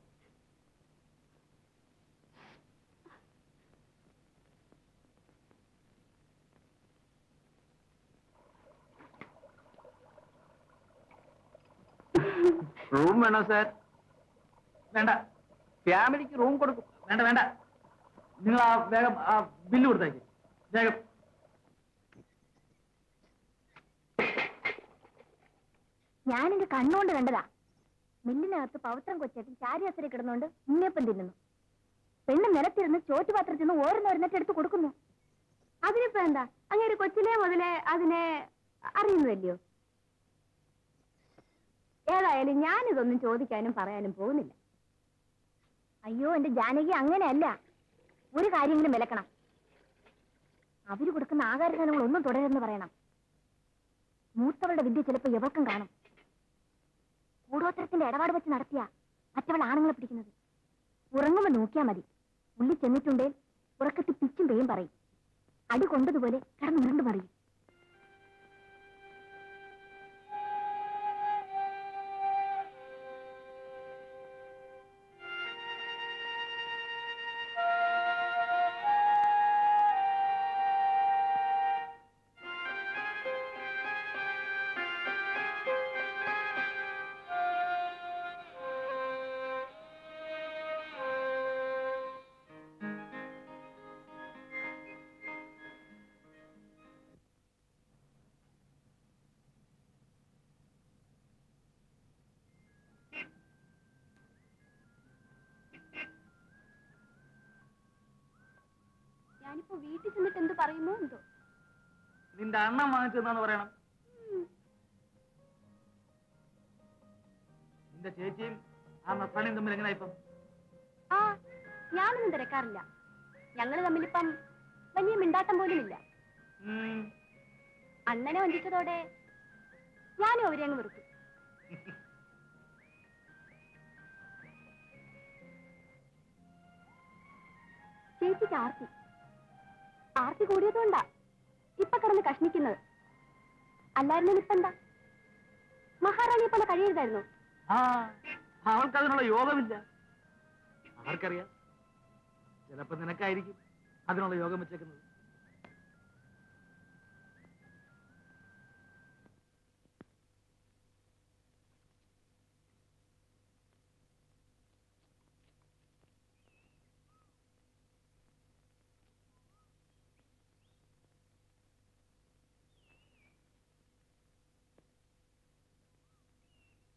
റൂം വേണോ സാർ വേണ്ട. ഫാമിലിക്ക് റൂം കൊടുക്കും. വേണ്ട വേണ്ട. നിങ്ങൾ ആ വേഗം ആ ബില്ല് കൊടുത്തേക്ക്. വേഗം. ഞാൻ എന്റെ കണ്ണുകൊണ്ട് കണ്ടതാ. മില്ലിനകത്ത് പവിത്രം കൊച്ചേട്ടൻ ചാരിയാസരി കിടന്നുകൊണ്ട് ഉണ്ണിയപ്പം തിന്നുന്നു. പെണ്ണ് നിലത്തിരുന്ന് ചോറ്റുപാത്രത്തിൽ നിന്ന് ഓരോന്നോരോന്നിട്ട് എടുത്ത് കൊടുക്കുന്നു. അതിനിപ്പോ എന്താ? അങ്ങനെ കൊച്ചിലെ മുതലേ അതിനെ അറിയുന്നതല്ലയോ? ഏതായാലും ഞാനിതൊന്നും ചോദിക്കാനും പറയാനും പോകുന്നില്ല. അയ്യോ എന്റെ ജാനകി അങ്ങനെയല്ല. ഒരു കാര്യങ്ങളും വിലക്കണം. അവർ കൊടുക്കുന്ന ആകാരങ്ങൾ ഒന്നും തുടരുമെന്ന് പറയണം. മൂത്തവളുടെ വിദ്യ ചിലപ്പോ എവർക്കും കാണും. കൂടോത്തരത്തിന്റെ ഇടപാട് വെച്ച് നടത്തിയ മറ്റവൾ ആണുങ്ങളെ പിടിക്കുന്നത്. ഉറങ്ങുമ്പോ നോക്കിയാ മതി. ഉള്ളി ചെന്നിട്ടുണ്ടേൽ ഉറക്കത്തിൽ പിച്ചും പേയും പറയും. അടി കൊണ്ടതുപോലെ കിടന്ന് ഉരുണ്ട് വീട്ടിൽ ചെന്നിട്ട് എന്ത് പറയുമോ എന്തോ? നിന്റെ അണ്ണം വാങ്ങിച്ചെന്നാന്ന് പറയണം. നിന്റെ ചേച്ചിയും ആ നത്താണിയും തമ്മിൽ എങ്ങനെ ഇപ്പം? ആ ഞാനൊന്നും തിരക്കാറില്ല. ഞങ്ങൾ തമ്മിലിപ്പം വലിയ മിണ്ടാട്ടം പോലും ഇല്ല. അണ്ണനെ വഞ്ചിച്ചതോടെ ഞാനും അവരെ അങ്ങ് വെറുത്തു. [LAUGHS] ചേച്ചിക്ക് ആർത്തി ആർത്തി കൂടിയതുകൊണ്ടാ. ഇപ്പൊ കിടന്ന് കഷ്ണിക്കുന്നത്. അല്ലായിരുന്നു ഇപ്പൊ എന്താ? മഹാറാണിയെ പോലെ കഴിയരുതായിരുന്നു. അവൾക്ക് അതിനുള്ള യോഗമില്ല. ആർക്കറിയാം? ചിലപ്പോ നിനക്കായിരിക്കും അതിനുള്ള യോഗം വെച്ചേക്കുന്നത്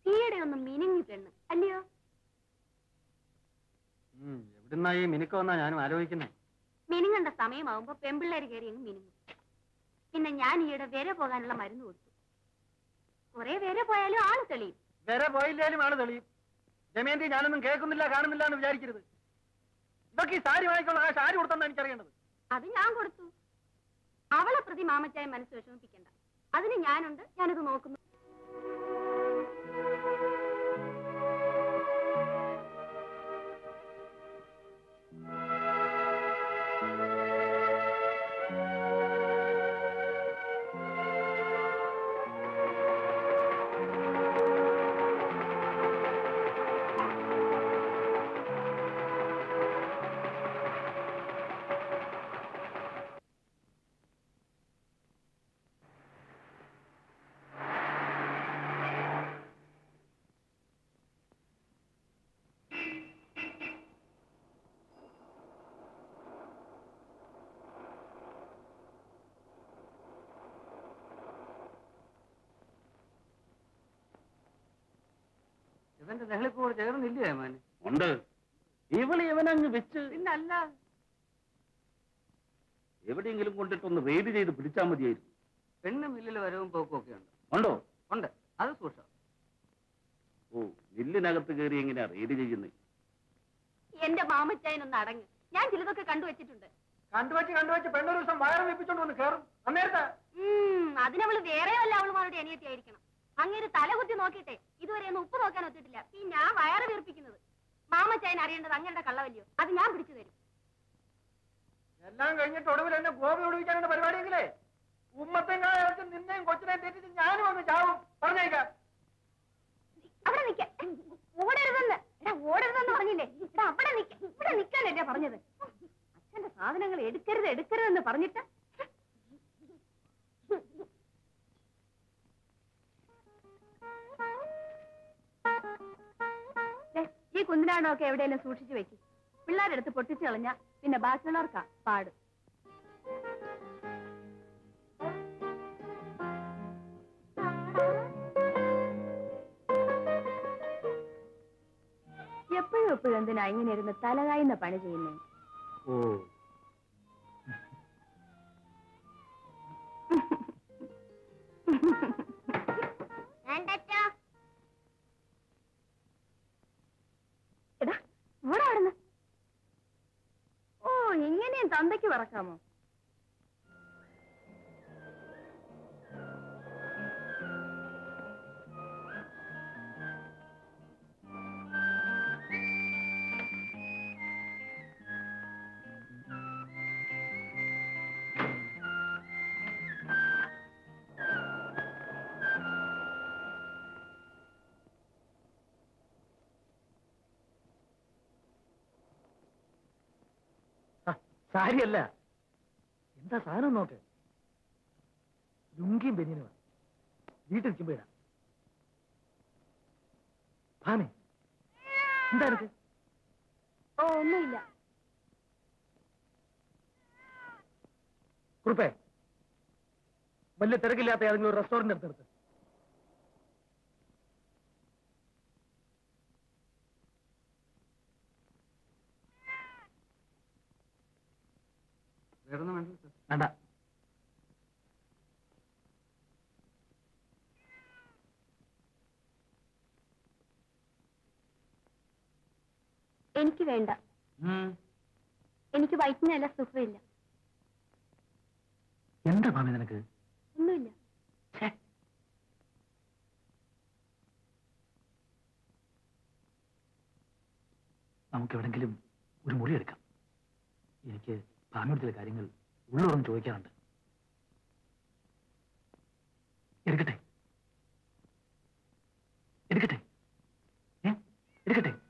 ഈയിടെ ഒന്ന് മിനിങ്ങി പെണ്ണ്. അല്ലയോ? എവിടുന്നാ ഈ മിനുക്കമെന്നാ ഞാനും ആലോചിക്കുന്നേ. മിനിങ്ങണ്ട സമയമാവുമ്പോ പെമ്പിള്ളേര് കയറി അങ്ങ് മിനിങ്ങും. പിന്നെ ഞാൻ ഈയിടെ വരെ പോകാനുള്ള മരുന്ന് കൊടുത്തു. കുറെ വരെ പോയാലും ആൾ തെളിയും. വരെ പോയില്ലേലും ആൾ തെളിയും. ഞാനൊന്നും കേൾക്കുന്നില്ല കാണുന്നില്ല എന്ന് വിചാരിക്കരുത്. ഇതൊക്കെ ഈ സാരി വാങ്ങിക്കുള്ള ആ സാരി കൊടുത്തെന്നാ എനിക്കറിയേണ്ടത്. അത് ഞാൻ കൊടുത്തു. അവളെ പ്രതി മാമച്ചായ മനസ്സ് വിഷമിപ്പിക്കണ്ട. അതിന് ഞാനുണ്ട് ഞാനത് നോക്കുന്നു. ലഹളിപ്പോട് ചേർന്നില്ലേ മോനെ? ഉണ്ട്. ഇവൾ ഇവനങ്ങ് വെച്ച് പിന്നല്ല. എവിടെയെങ്കിലും കൊണ്ടിട്ടൊന്ന് റെയ്ഡ് ചെയ്ത് പിടിച്ചാൽ മതിയായിരുന്നു. പെണ്ണ് മില്ലിൽ വരവും പോക്കും ഒക്കെ ഉണ്ട്. ഉണ്ടോ? ഉണ്ട്. അത് സൂക്ഷം ഓ മില്ലിനകത്ത് കയറി എങ്ങനെയാ റെയ്ഡ് ചെയ്യുന്നത് എന്റെ മാമച്ചായനൊന്ന് അടങ്ങി. ഞാൻ ചിലതൊക്കെ കണ്ടുവച്ചിട്ടുണ്ട്. കണ്ടുവച്ച് കണ്ടുവച്ച് പെണ്ണൊരു ദിവസം വയറ് വെപ്പിച്ചോണ്ട് വന്ന് കയറും അന്നേരത്തെ. അതിനവൾ വേറെ വല്ല അവളുമാരുടെ അനിയത്തി ആയിരിക്കണം അങ്ങേര് തലകുത്തി നോക്കിട്ടെ ഇതുവരെ ഒന്നും ഉപ്പ് നോക്കാൻ ഒത്തിട്ടില്ല. പിന്നെ ഞാൻ വയറ് വീർപ്പിക്കുന്നത്. മാമച്ചായൻ അറിയേണ്ടത് അങ്ങയുടെ കള്ളവല്ലയോ? അത് ഞാൻ പിടിച്ചു തരും. എല്ലാം കഴിഞ്ഞിട്ട് ഒടുവിൽ എന്നെ ഗോപി ഒടുവിക്കാനുള്ള പരിപാടിയെങ്കിലേ? ഉമ്മത്തെയും കാലത്ത് നിന്നെയും കൊച്ചിനെയും തെറ്റിച്ച് ഞാനും ഒന്ന് ചാവും. പറഞ്ഞേക്കാം. അവിടെ നിക്ക. ഓടരുതെന്ന്. ഓടരുതെന്ന് പറഞ്ഞില്ലേ? അവിടെ നിക്ക. ഇവിടെ നിക്കാനല്ലേ പറഞ്ഞത്. അച്ഛന്റെ സാധനങ്ങൾ എടുക്കരുത് എടുക്കരുതെന്ന് പറഞ്ഞിട്ട് ഈ കുന്നിനാണൊക്കെ എവിടെയെങ്കിലും സൂക്ഷിച്ചു വെക്കും. പിള്ളേരെടുത്ത് പൊട്ടിച്ചു കളഞ്ഞ പിന്നെ ബാക്കിയുള്ളവർക്കാ പാട്. എപ്പോഴും എപ്പോഴും എന്തിനാ ഇങ്ങനെ ഇരുന്ന് തലകായുന്ന പണി ചെയ്യുന്നേ? ഓ. சந்தைக்கு வரக்காமோ സാരിയല്ല. എന്താ സാധനം നോക്ക് ലുങ്കിയും ബനിയനുമാണ് വീട്ടിൽ നിൽക്കുമ്പോ ഇടാം. ഭാമി എന്താ എനിക്ക് ഓ ഒന്നുമില്ല. കുറുപ്പേ വലിയ തിരക്കില്ലാത്ത ഏതെങ്കിലും ഒരു റെസ്റ്റോറന്റ് എടുത്തെടുത്ത് വേറൊന്നും വേണ്ട സാർ വേണ്ട. എനിക്ക് വേണ്ട. എനിക്ക് വയറ്റിനല്ല സുഖമില്ല. എന്താ ഭാമി നിനക്ക്? ഒന്നുമില്ല. നമുക്ക് എവിടെങ്കിലും ഒരു മുറി എടുക്കാം. എനിക്ക് ഭാമിയോട് ചില കാര്യങ്ങൾ ഉള്ളോറം ചോദിക്കാറുണ്ട്. എടുക്കട്ടെ? എടുക്കട്ടെ? എടുക്കട്ടെ?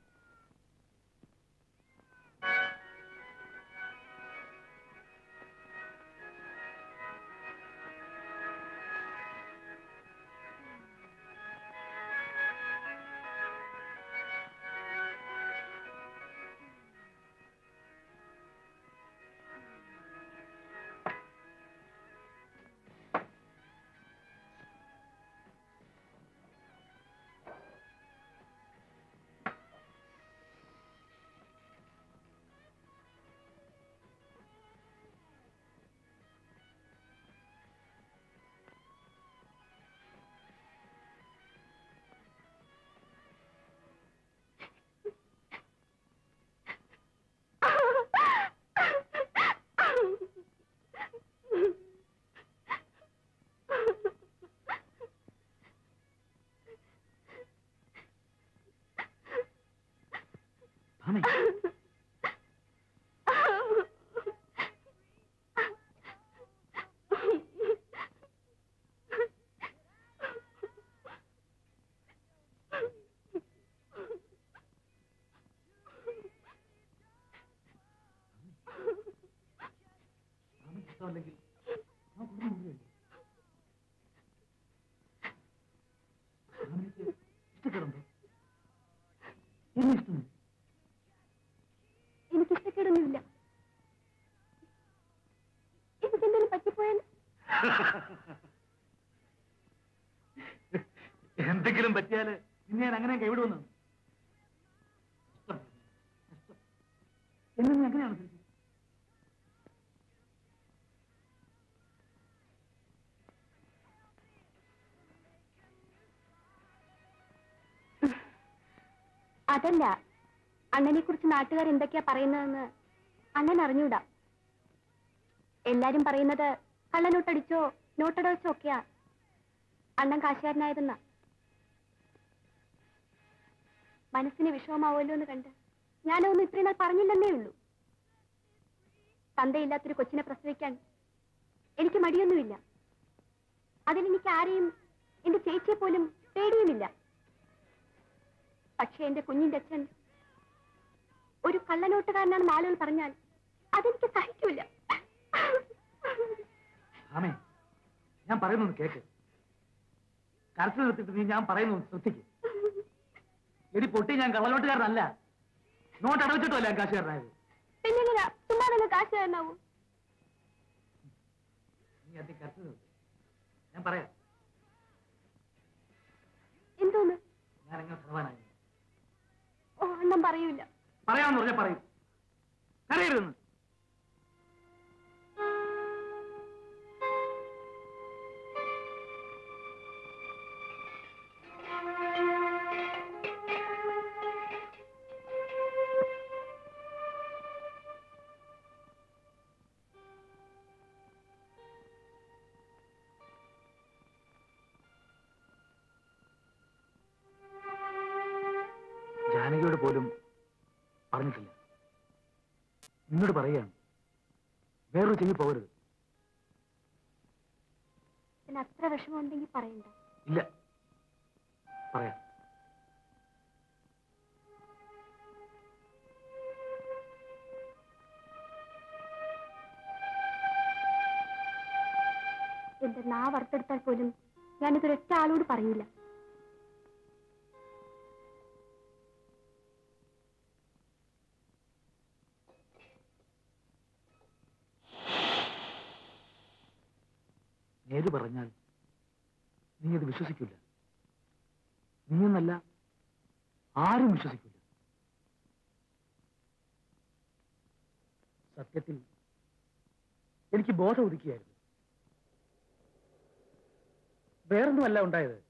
ഭാമി ഭാമിക്ക് ഇഷ്ടമല്ലെങ്കിൽ നമുക്ക് എന്തെങ്കിലും പറ്റിയാൽ നിന്നെ ഞാൻ അങ്ങനെ കൈവിടുമെന്ന് എന്നെ ധരിച്ചത്? അതല്ല അണ്ണനെ കുറിച്ച് നാട്ടുകാർ എന്തൊക്കെയാ പറയുന്നതെന്ന് അണ്ണൻ അറിഞ്ഞൂടാ എല്ലാരും പറയുന്നത് കള്ളനോട്ടടിച്ചോ നോട്ടടിച്ചോ ഒക്കെയാ അണ്ണൻ കാശുകാരനായിരുന്ന മനസ്സിന് വിഷമമാവുമല്ലോ എന്ന് കണ്ട് ഞാനൊന്നും ഇത്രയും നാൾ പറഞ്ഞില്ലെന്നേ ഉള്ളൂ. തന്തയില്ലാത്തൊരു കൊച്ചിനെ പ്രസവിക്കാൻ എനിക്ക് മടിയൊന്നുമില്ല. അതിനെനിക്ക് ആരെയും എന്റെ ചേച്ചിയെ പോലും പേടിയുമില്ല. പക്ഷെ എന്റെ കുഞ്ഞിന്റെ അച്ഛൻ ഒരു കള്ളനോട്ടുകാരനാണെന്ന് ആളുകൾ പറഞ്ഞാൽ അതെനിക്ക് സഹിക്കൂല. ആമേ ഞാൻ പറയുന്നൊന്ന് കേക്ക്. കരച്ചിൽ നിർത്തിട്ട് നീ ഞാൻ പറയുന്നു ശ്രദ്ധിക്ക്. എടി പൊട്ടി ഞാൻ കള്ളലോട്ടുകാരനല്ല. നോട്ട് അടവച്ചിട്ടോ ഞാൻ കാശുകാരനായത് നീ അതി കരച്ചിൽ നിർത്തി. ഞാൻ പറയാം. എന്തോന്ന്? ഞാൻ എങ്ങനെ ഭഗവാനായി. ഓ അണ്ണം പറയൂല. പറയാമെന്ന് പറഞ്ഞാൽ പറയും. കരയരുതെന്ന്. നിന്നോട് പറയാം. വേറൊരു ചെങ്ങി പോകരുത്. അത്ര വിഷമമുണ്ടെങ്കിൽ പറയണ്ട. ഇല്ല. പറയാം. എന്റെ നാ വറുത്തെടുത്താൽ പോലും ഞാനിതൊരൊറ്റ ആളോട് പറയൂല പറഞ്ഞാൽ നീ അത് വിശ്വസിക്കില്ല നീ എന്നല്ല ആരും വിശ്വസിക്കില്ല സത്യത്തിൽ എനിക്ക് ബോധം ഒതുക്കിയായിരുന്നു. വേറൊന്നുമല്ല ഉണ്ടായത്.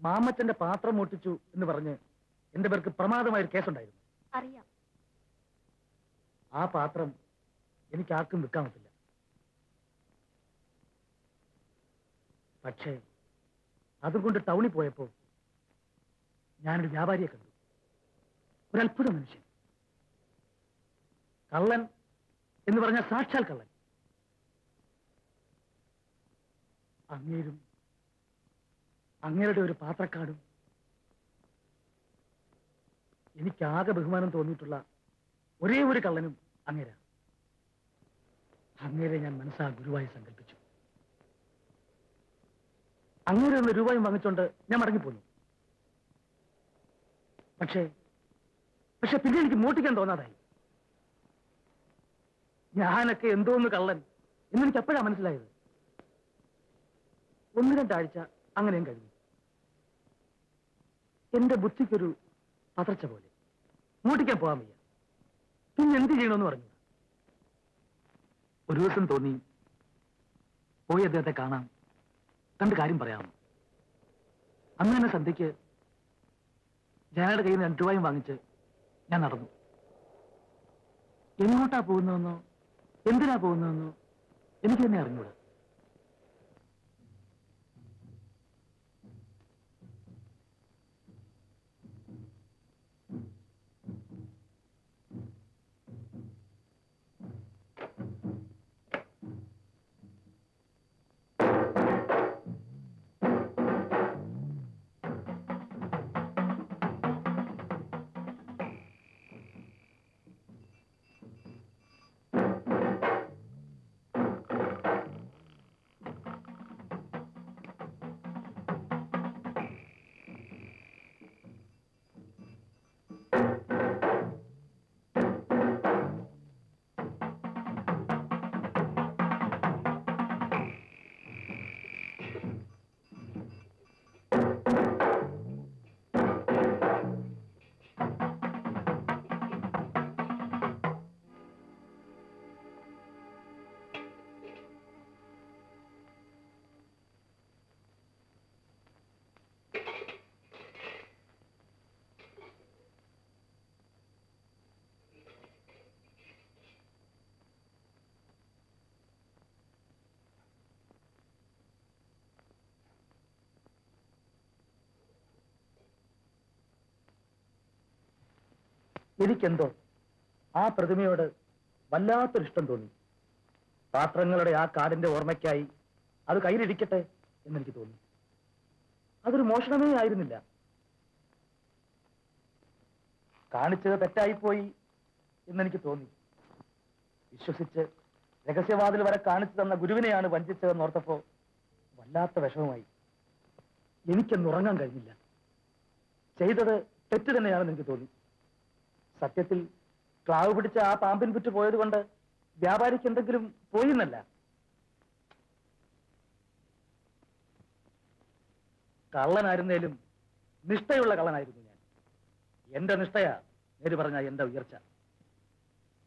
മാമച്ചന്റെ പാത്രം മോട്ടിച്ചു എന്ന് പറഞ്ഞ് എന്റെ പേർക്ക് പ്രമാദമായ ഒരു കേസുണ്ടായിരുന്നു. അറിയാം. ആ പാത്രം എനിക്ക് ആർക്കും വിൽക്കാൻ പറ്റില്ല. പക്ഷേ അതുകൊണ്ട് ടൗണിൽ പോയപ്പോ ഞാനൊരു വ്യാപാരിയെ കണ്ടു. ഒരു അത്ഭുത മനുഷ്യൻ. കള്ളൻ എന്ന് പറഞ്ഞ സാക്ഷാൽ കള്ളൻ. അങ്ങേരും അങ്ങേരുടെ ഒരു പാത്രക്കാടും എനിക്കാകെ ബഹുമാനം തോന്നിയിട്ടുള്ള ഒരേ ഒരു കള്ളനും അങ്ങേരാ. അങ്ങേരെ ഞാൻ മനസ്സാ ഗുരുവായി സങ്കല്പിച്ചു. അങ്ങേരെ നിന്ന് രൂപയും വാങ്ങിച്ചോണ്ട് ഞാൻ മടങ്ങിപ്പോന്നു. പക്ഷേ പക്ഷെ പിന്നെ എനിക്ക് മോട്ടിക്കാൻ തോന്നാതായി. ഞാനൊക്കെ എന്തോന്ന് കള്ളൻ എന്നെനിക്ക് എപ്പോഴാ മനസ്സിലായത്. ഒന്ന് രണ്ടാഴ്ച അങ്ങനെയും കഴിഞ്ഞു. എന്റെ ബുദ്ധിക്കൊരു പതർച്ച പോലെ. മൂട്ടിക്കാൻ പോകാൻ വയ്യ. പിന്നെ എന്ത് ചെയ്യണമെന്ന് പറഞ്ഞു ഒരു ദിവസം തോന്നി പോയി അദ്ദേഹത്തെ കാണാം. കണ്ട് കാര്യം പറയാമോ അന്ന് തന്നെ സന്ധ്യയ്ക്ക് ജനയുടെ കയ്യിൽ രണ്ട് രൂപയും വാങ്ങിച്ച് ഞാൻ നടന്നു. എങ്ങോട്ടാ പോകുന്നതെന്നോ എന്തിനാ പോകുന്നതെന്നോ എനിക്ക് തന്നെ അറിഞ്ഞൂടാ. എനിക്കെന്തോ? ആ പ്രതിമയോട് വല്ലാത്തൊരു ഇഷ്ടം തോന്നി. പാത്രങ്ങളുടെ ആ കാടിന്റെ ഓർമ്മയ്ക്കായി അത് കയ്യിലിരിക്കട്ടെ എന്നെനിക്ക് തോന്നി. അതൊരു മോഷണമേ ആയിരുന്നില്ല. കാണിച്ചത് തെറ്റായിപ്പോയി എന്നെനിക്ക് തോന്നി. വിശ്വസിച്ച് രഹസ്യവാതിൽ വരെ കാണിച്ചു തന്ന ഗുരുവിനെയാണ് വഞ്ചിച്ചതെന്ന് ഓർത്തപ്പോ വല്ലാത്ത വിഷമമായി. എനിക്കൊന്നുറങ്ങാൻ കഴിഞ്ഞില്ല. ചെയ്തത് തെറ്റ് തന്നെയാണെന്ന് എനിക്ക് തോന്നി. സത്യത്തിൽ ക്ലാവ് പിടിച്ച ആ പാമ്പിൻ പുറ്റ് പോയത് കൊണ്ട് വ്യാപാരിക്ക് എന്തെങ്കിലും പോയിന്നല്ല. കള്ളനായിരുന്നേലും നിഷ്ഠയുള്ള കള്ളനായിരുന്നു ഞാൻ. എന്റെ നിഷ്ഠയാ നേര് പറഞ്ഞ എന്റെ ഉയർച്ച.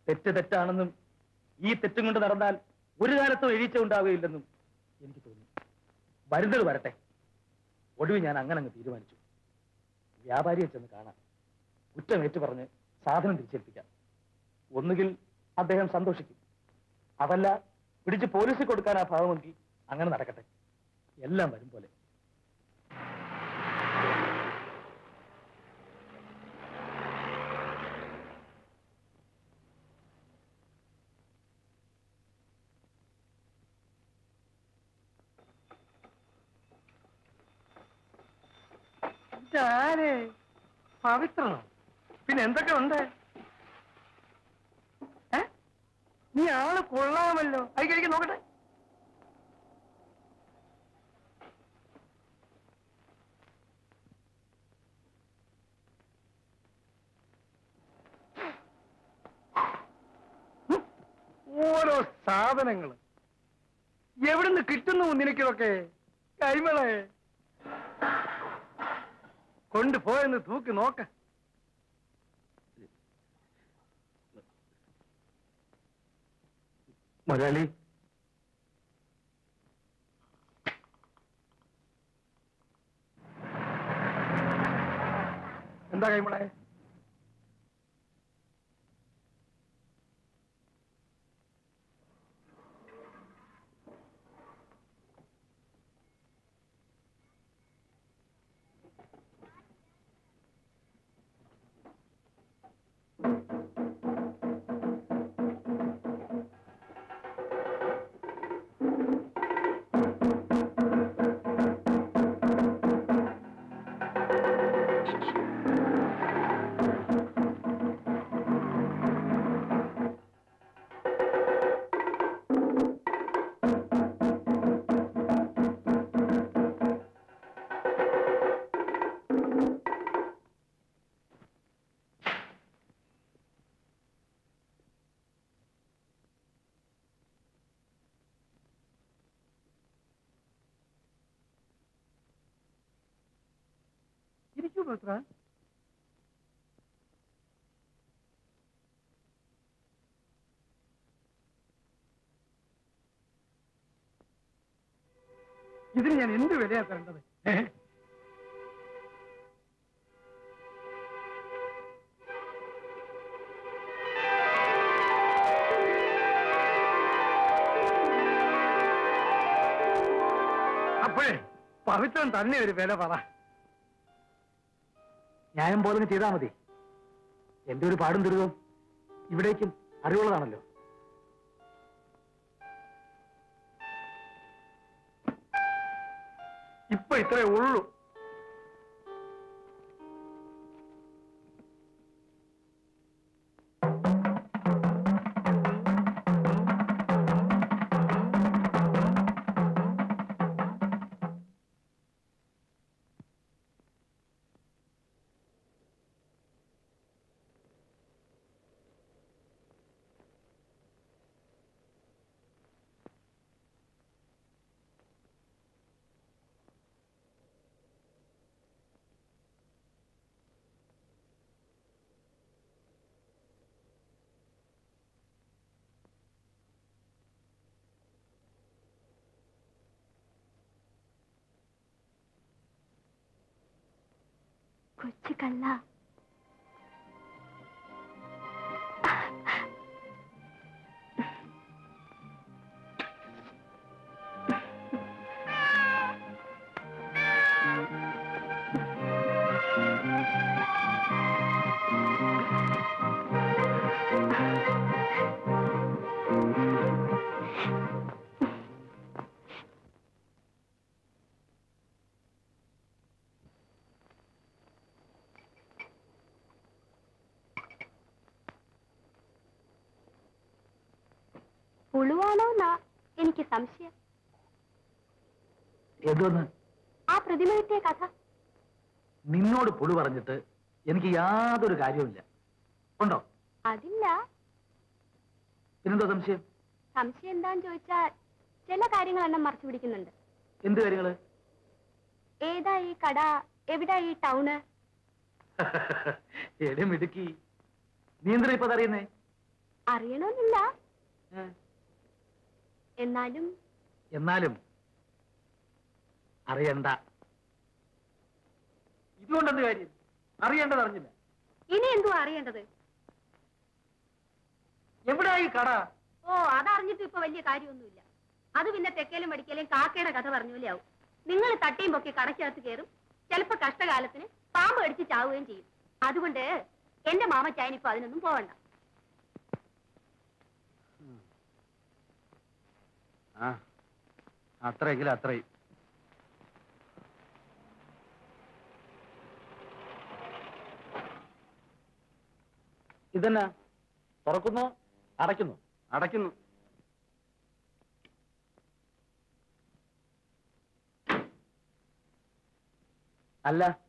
തെറ്റ് തെറ്റാണെന്നും ഈ തെറ്റും കൊണ്ട് നടന്നാൽ ഒരു കാലത്തും എഴുച്ച ഉണ്ടാവുകയില്ലെന്നും എനിക്ക് തോന്നി. വരുന്നത് വരട്ടെ. ഒടുവിൽ ഞാൻ അങ്ങനെ അങ്ങ് തീരുമാനിച്ചു. വ്യാപാരിയെ ചെന്ന് കാണാം. കുറ്റമേറ്റു പറഞ്ഞ് സാധനം തിരിച്ചേൽപ്പിക്കാം ഒന്നുകിൽ അദ്ദേഹം സന്തോഷിക്കും. അതല്ല പിടിച്ച് പോലീസിൽ കൊടുക്കാൻ ആ ഭാവമെങ്കിൽ അങ്ങനെ നടക്കട്ടെ. എല്ലാം വരും പോലെ. പവിത്രണോ പിന്നെ എന്തൊക്കെ ഉണ്ട്? നീ ആൾ കൊള്ളാമല്ലോ. അയക്ക് നോക്കട്ടെ. ഓരോ സാധനങ്ങൾ എവിടുന്ന് കിട്ടുന്നു നിനക്കിതൊക്കെ? കൈമളെ. കൊണ്ടുപോയെന്ന് തൂക്കി നോക്ക. മുതലാളി എന്താ കൈമളെ? പത്ര ഇതിന് ഞാൻ എന്ത് വിലയാ തരേണ്ടത്? അപ്പോഴേ പവിത്രം തന്നെ ഒരു വില പറ. ന്യായം പോലെ ചെയ്താൽ മതി. എന്റെ ഒരു പാടും ദുരിതവും ഇവിടേക്കും അറിവുള്ളതാണല്ലോ. ഇപ്പൊ ഇത്രേ ഉള്ളൂ. കൊച്ചു കള്ള പുളുവാണോ എന്നാ എനിക്ക് സംശയം. എന്തോന്ന് ആ പ്രതിമ കഥ. നിന്നോട് പുളു പറഞ്ഞിട്ട് എനിക്ക് യാതൊരു കാര്യവുമില്ല. ഉണ്ടോ? അതില്ല. പിന്നെന്തോ സംശയം? സംശയം എന്താന്ന് ചോദിച്ചാ ചില കാര്യങ്ങൾ എണ്ണം മറച്ചു പിടിക്കുന്നുണ്ട്. എന്ത് കാര്യങ്ങൾ ഏതാ ഈ കട? എവിടാ ഈ ടൗണ് എടി മിടുക്കി. നീ എന്തിനാ ഇപ്പൊ അറിയുന്നേ അറിയണമെന്നില്ല എന്നാലും? എന്നാലും അറിയണ്ട. ഇതുകൊണ്ടെന്ത് കാര്യം? അറിയേണ്ടത് അറിഞ്ഞില്ല. ഇനി എന്തുവാ അറിയേണ്ടത്? എവിടാ ഈ കട? ഓ അതറിഞ്ഞിട്ട് ഇപ്പൊ വലിയ കാര്യമൊന്നുമില്ല. അത് പിന്നെ തെക്കേലും മടിക്കലും കാക്കയുടെ കഥ പറഞ്ഞ പോലെ ആവും. നിങ്ങൾ തട്ടിയും പൊക്കി കടക്കകത്ത് കയറും. ചിലപ്പോ കഷ്ടകാലത്തിന് പാമ്പ് അടിച്ച് ചാവുകയും ചെയ്യും. അതുകൊണ്ട് എന്റെ മാമ മാമച്ചായനിപ്പോ അതിനൊന്നും പോവണ്ട. ആ. അത്രയെങ്കിൽ അത്രയും. ഇതെന്നാ? തുറക്കുന്നു അടയ്ക്കുന്നു. അടയ്ക്കുന്നു. അല്ല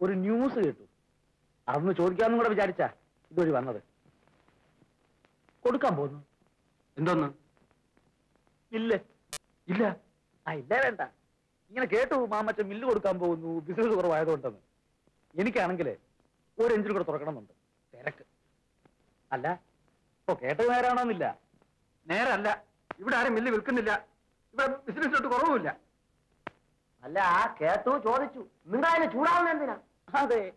ഒരു ന്യൂസ് കേട്ടു. അന്ന് ചോദിക്കാമെന്നും കൂടെ വിചാരിച്ചാ ഇതൊരു വന്നത്. കൊടുക്കാൻ പോകുന്നു എന്തോന്ന്? ഇല്ല. ഇല്ല. ആ ഇല്ല വേണ്ട. ഇങ്ങനെ കേട്ടു മാമച്ച മില്ല് കൊടുക്കാൻ പോകുന്നു. ബിസിനസ് കുറവായതുകൊണ്ടെന്ന്. എനിക്കാണെങ്കിൽ ഒരു എഞ്ചിൻ കൂടെ തുറക്കണമെന്നുണ്ട്. തിരക്ക്. അല്ല ഇപ്പൊ കേട്ടത് നേരാണോന്നില്ല. നേരല്ല. ഇവിടെ ആരും മില്ല് വിൽക്കുന്നില്ല. ഇവിടെ ബിസിനസ് തൊട്ട് കുറവുമില്ല. അല്ല കേട്ടു ചോദിച്ചു. നിങ്ങൾ അതിന് ചൂടാവുന്ന എന്തിനാ? അതെ.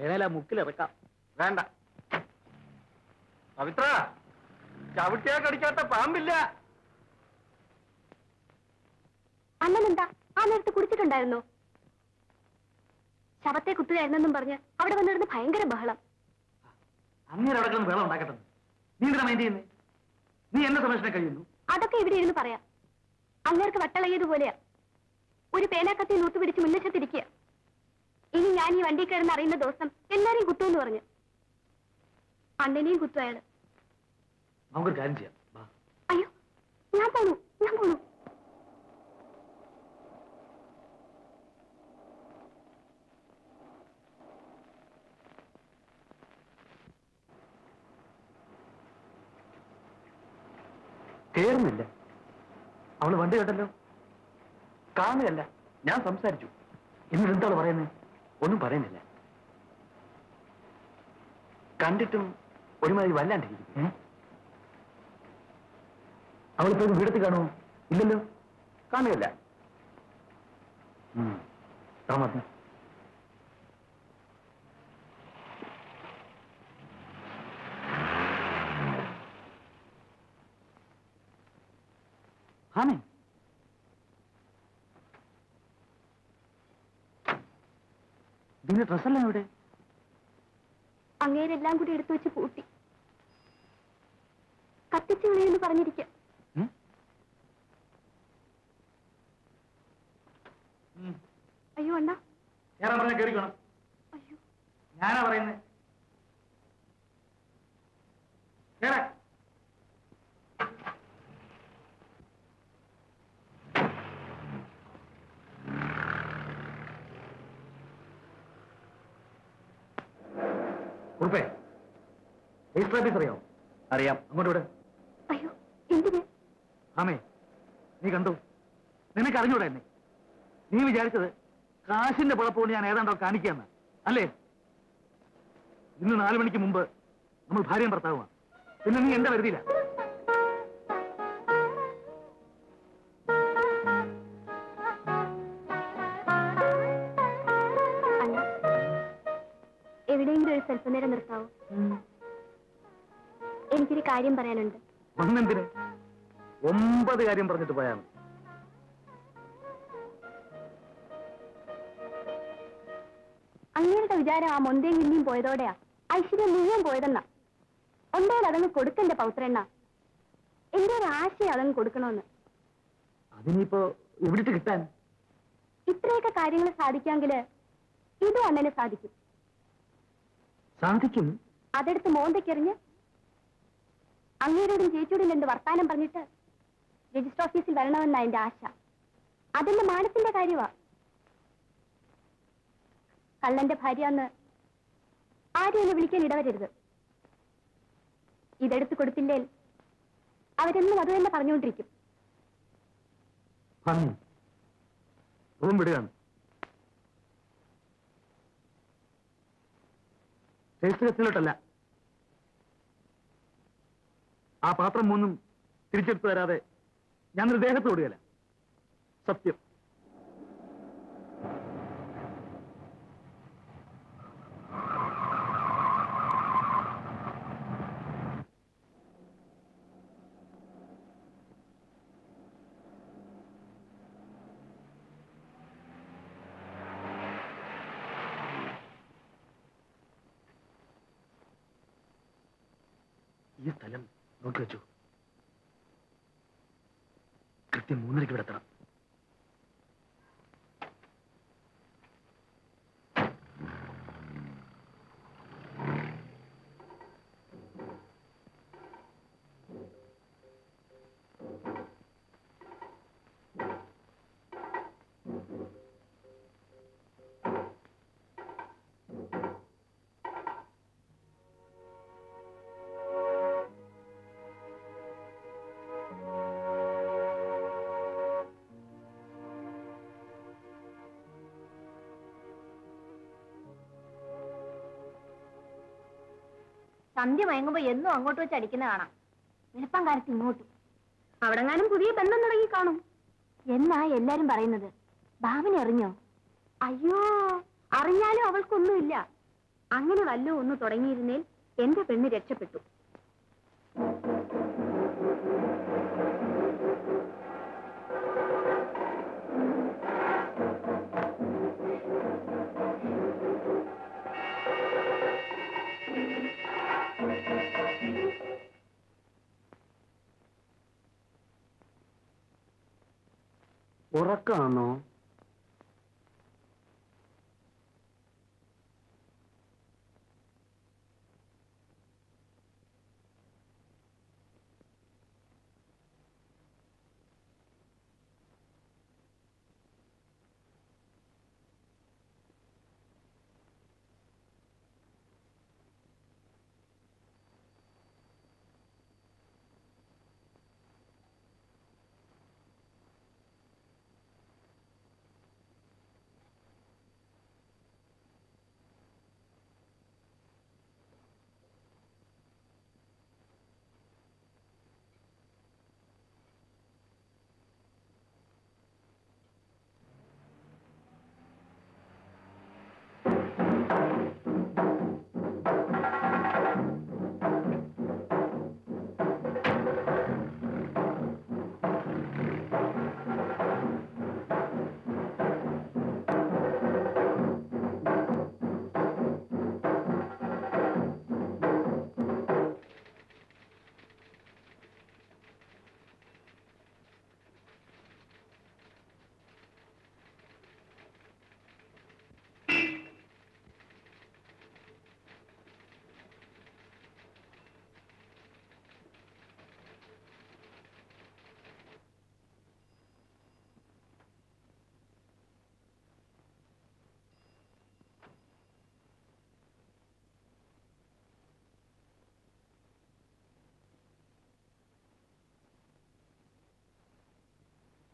വേണേല മുക്കിലിറക്കാം വേണ്ട. പവിത്ര ചവിട്ടിയാ കടിക്കാത്ത പാമ്പില്ല. അണ്ണൻ എന്താ ആ നേരത്ത് കുടിച്ചിട്ടുണ്ടായിരുന്നോ? ശവത്തെ കുത്തുകയായിരുന്നെന്നും പറഞ്ഞ് അവിടെ വന്നിരുന്ന് ഭയങ്കര ബഹളം. അങ്ങനെ അവിടെ കിടന്ന് വെള്ളം ഉണ്ടാക്കട്ടെ നീ എന്തിനാ മൈൻഡ് ചെയ്യുന്നേ? നീ എന്നെ സംരക്ഷണം കഴിയുന്നു. അതൊക്കെ ഇവിടെ ഇരുന്ന് പറയാം. അങ്ങേർക്ക് വട്ടളകിയതുപോലെയാ ഒരു പേനാക്കത്തി നൂത്തുപിടിച്ച് മുന്നശത്തിരിക്കുക ഇനി ഞാൻ ഈ വണ്ടി കയറുന്ന അറിയുന്ന ദിവസം എല്ലാരെയും കുത്തുമെന്ന് പറഞ്ഞു. അണ്ണനെയും കുത്തു അയാൾ. നമുക്കൊരു കാര്യം ചെയ്യാം. അയ്യോ ഞാൻ പോണു ഞാൻ പോണു. കേറുന്നില്ല. അവൾ വണ്ടി കേട്ടല്ലോ കാണുകയല്ല. ഞാൻ സംസാരിച്ചു. എന്നിട്ട് എന്താണ് പറയുന്നത്? ഒന്നും പറയുന്നില്ല. കണ്ടിട്ടും ഒരുമാതിരി വല്ലാണ്ടിരിക്കും അവളിപ്പോ വീടത്തിൽ കാണുമോ? ഇല്ലല്ലോ. കാണുകയല്ല. ഉം. താ അവിടെ ഡ്രസ്സെല്ലാം എവിടെ? അങ്ങേരെല്ലാം കൂടി എടുത്തു വെച്ച് പൂട്ടി. കത്തിച്ചു കളയെന്ന് പറഞ്ഞിരിക്ക. അയ്യോ അണ്ണാ. ഞാൻ പറഞ്ഞ കേറിക്കണം അയ്യോ. ഞാനാ പറയുന്നത് കേറാ. ഉറുപ്പേ രജിസ്റ്റർ ഓഫീസ് അറിയോ അറിയാം. അങ്ങോട്ട് വിട് അയ്യോ എന്തിന്? ആമേ നീ കണ്ടു. നിനക്ക് അറിഞ്ഞൂടെ എന്നെ. നീ വിചാരിച്ചത് കാശിന്റെ കുഴപ്പമുണ്ട് ഞാൻ ഏതാണ്ടോ കാണിക്കാന്ന് അല്ലേ? ഇന്ന് നാലു മണിക്ക് മുമ്പ് നമ്മൾ ഭാര്യയും ഭർത്താവുമാണ്. പിന്നെ നീ എന്താ വരുതിയില്ല സ്വല്പനേരം നിർത്താവോ. എനിക്കൊരു കാര്യം പറയാനുണ്ട്. ഒന്നെന്തിന് ഒമ്പത് കാര്യം പറഞ്ഞിട്ട് പോയാണ്. അങ്ങേരുടെ വിചാരം ആ മൊന്തയും വില്ലിയും പോയതോടെയാ. ഐശ്വര്യം മുഴുവൻ പോയതെന്നാ. ഒന്നേൽ അതങ്ങ് കൊടുക്കണ്ട പൗത്രണ്ണ? എന്റെ ഒരു ആശയം അതങ്ങ് കൊടുക്കണോന്ന്? അതിനിപ്പോ എവിടുത്തെ കിട്ടാൻ? ഇത്രയൊക്കെ കാര്യങ്ങൾ സാധിക്കാമെങ്കിൽ ഇതും അണ്ണന് സാധിക്കും. സാധിക്കും. അതെടുത്ത് മോന്തയ്ക്കെറിഞ്ഞ് അങ്ങേരോടും ചേച്ചിയോടും എന്ത് വർത്താനം പറഞ്ഞിട്ട് രജിസ്റ്റർ ഓഫീസിൽ വരണമെന്ന എന്റെ ആശ. അതെന്റെ മാനത്തിന്റെ കാര്യമാ കള്ളന്റെ ഭാര്യ എന്ന് ആരും എന്നെ വിളിക്കാൻ ഇടവരരുത്. ഇതെടുത്ത് കൊടുത്തില്ലേ അവരെന്നും അത് തന്നെ പറഞ്ഞുകൊണ്ടിരിക്കും. ഭംഗി റൂം വിടുകയാണ്. രജിസ്റ്റർ കത്തിലോട്ടല്ല ആ പാത്രം മൂന്നും തിരിച്ചെടുത്തു തരാതെ ഞാൻ ദേഹത്തോടുകയല്ല സത്യം. ഈ സ്ഥലം നോക്കി വെച്ചു. കൃത്യം മൂന്നരയ്ക്ക് ഇവിടെ എത്തണം. സന്ധ്യ മയങ്ങുമ്പോ എന്നും അങ്ങോട്ട് വെച്ച് അടിക്കുന്ന കാണാം. വെളുപ്പം കാലത്ത് ഇങ്ങോട്ടും. അവിടെങ്ങാനും പുതിയ ബന്ധം തുടങ്ങി കാണും. എന്നാ എല്ലാരും പറയുന്നത്? ഭാവന അറിഞ്ഞോ? അയ്യോ അറിഞ്ഞാലും അവൾക്കൊന്നുമില്ല. അങ്ങനെ വല്ലോ ഒന്ന് തുടങ്ങിയിരുന്നേൽ എന്റെ പെണ്ണ് രക്ഷപ്പെട്ടു. ഉറക്കാണോ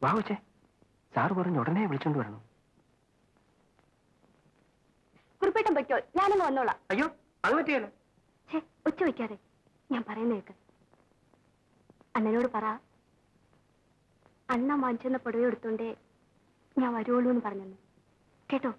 വാവുച്ചേ സാറ് പറഞ്ഞു ഉടനെ വിളിച്ചോണ്ട് വരണം. കുറിപ്പേട്ടൻ പറ്റോ ഞാനൊന്ന് വന്നോളാം. അയ്യോ അത് പറ്റിയല്ലോ. ഒച്ച വയ്ക്കാതെ. ഞാൻ പറയുന്ന കേക്ക്. അണ്ണനോട് പറ. അണ്ണ വാങ്ങിച്ചെന്ന പുടവ എടുത്തോണ്ടേ ഞാൻ വരുവുള്ളൂ എന്ന് പറഞ്ഞു കേട്ടോ?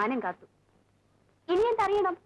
മാനം കാത്തു. ഇനി എന്തറിയണം?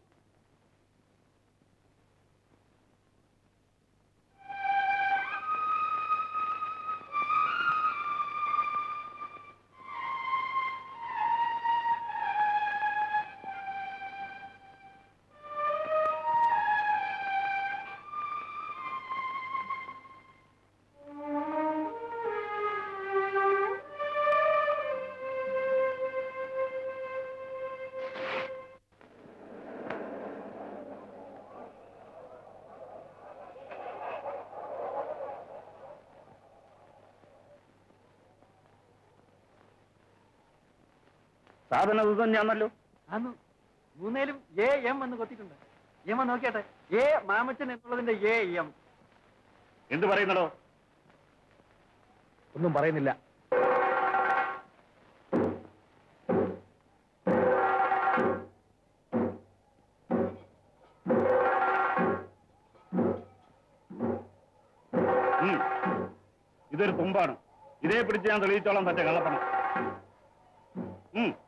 സാധനം അത് തന്നെയാണല്ലോ. മൂന്നേലും എ എം എന്ന് കൊത്തിട്ടുണ്ട് എം നോക്കിയാട്ടെ. എ മാമച്ചൻ എന്നുള്ളതിന്റെ എ എം. എന്ത് പറയുന്നടോ? ഒന്നും പറയുന്നില്ല. ഇതൊരു തുമ്പാണ്. ഇതേ പിടിച്ച് ഞാൻ തെളിയിച്ചോളാം തന്റെ കള്ളപ്പണം. ഉം.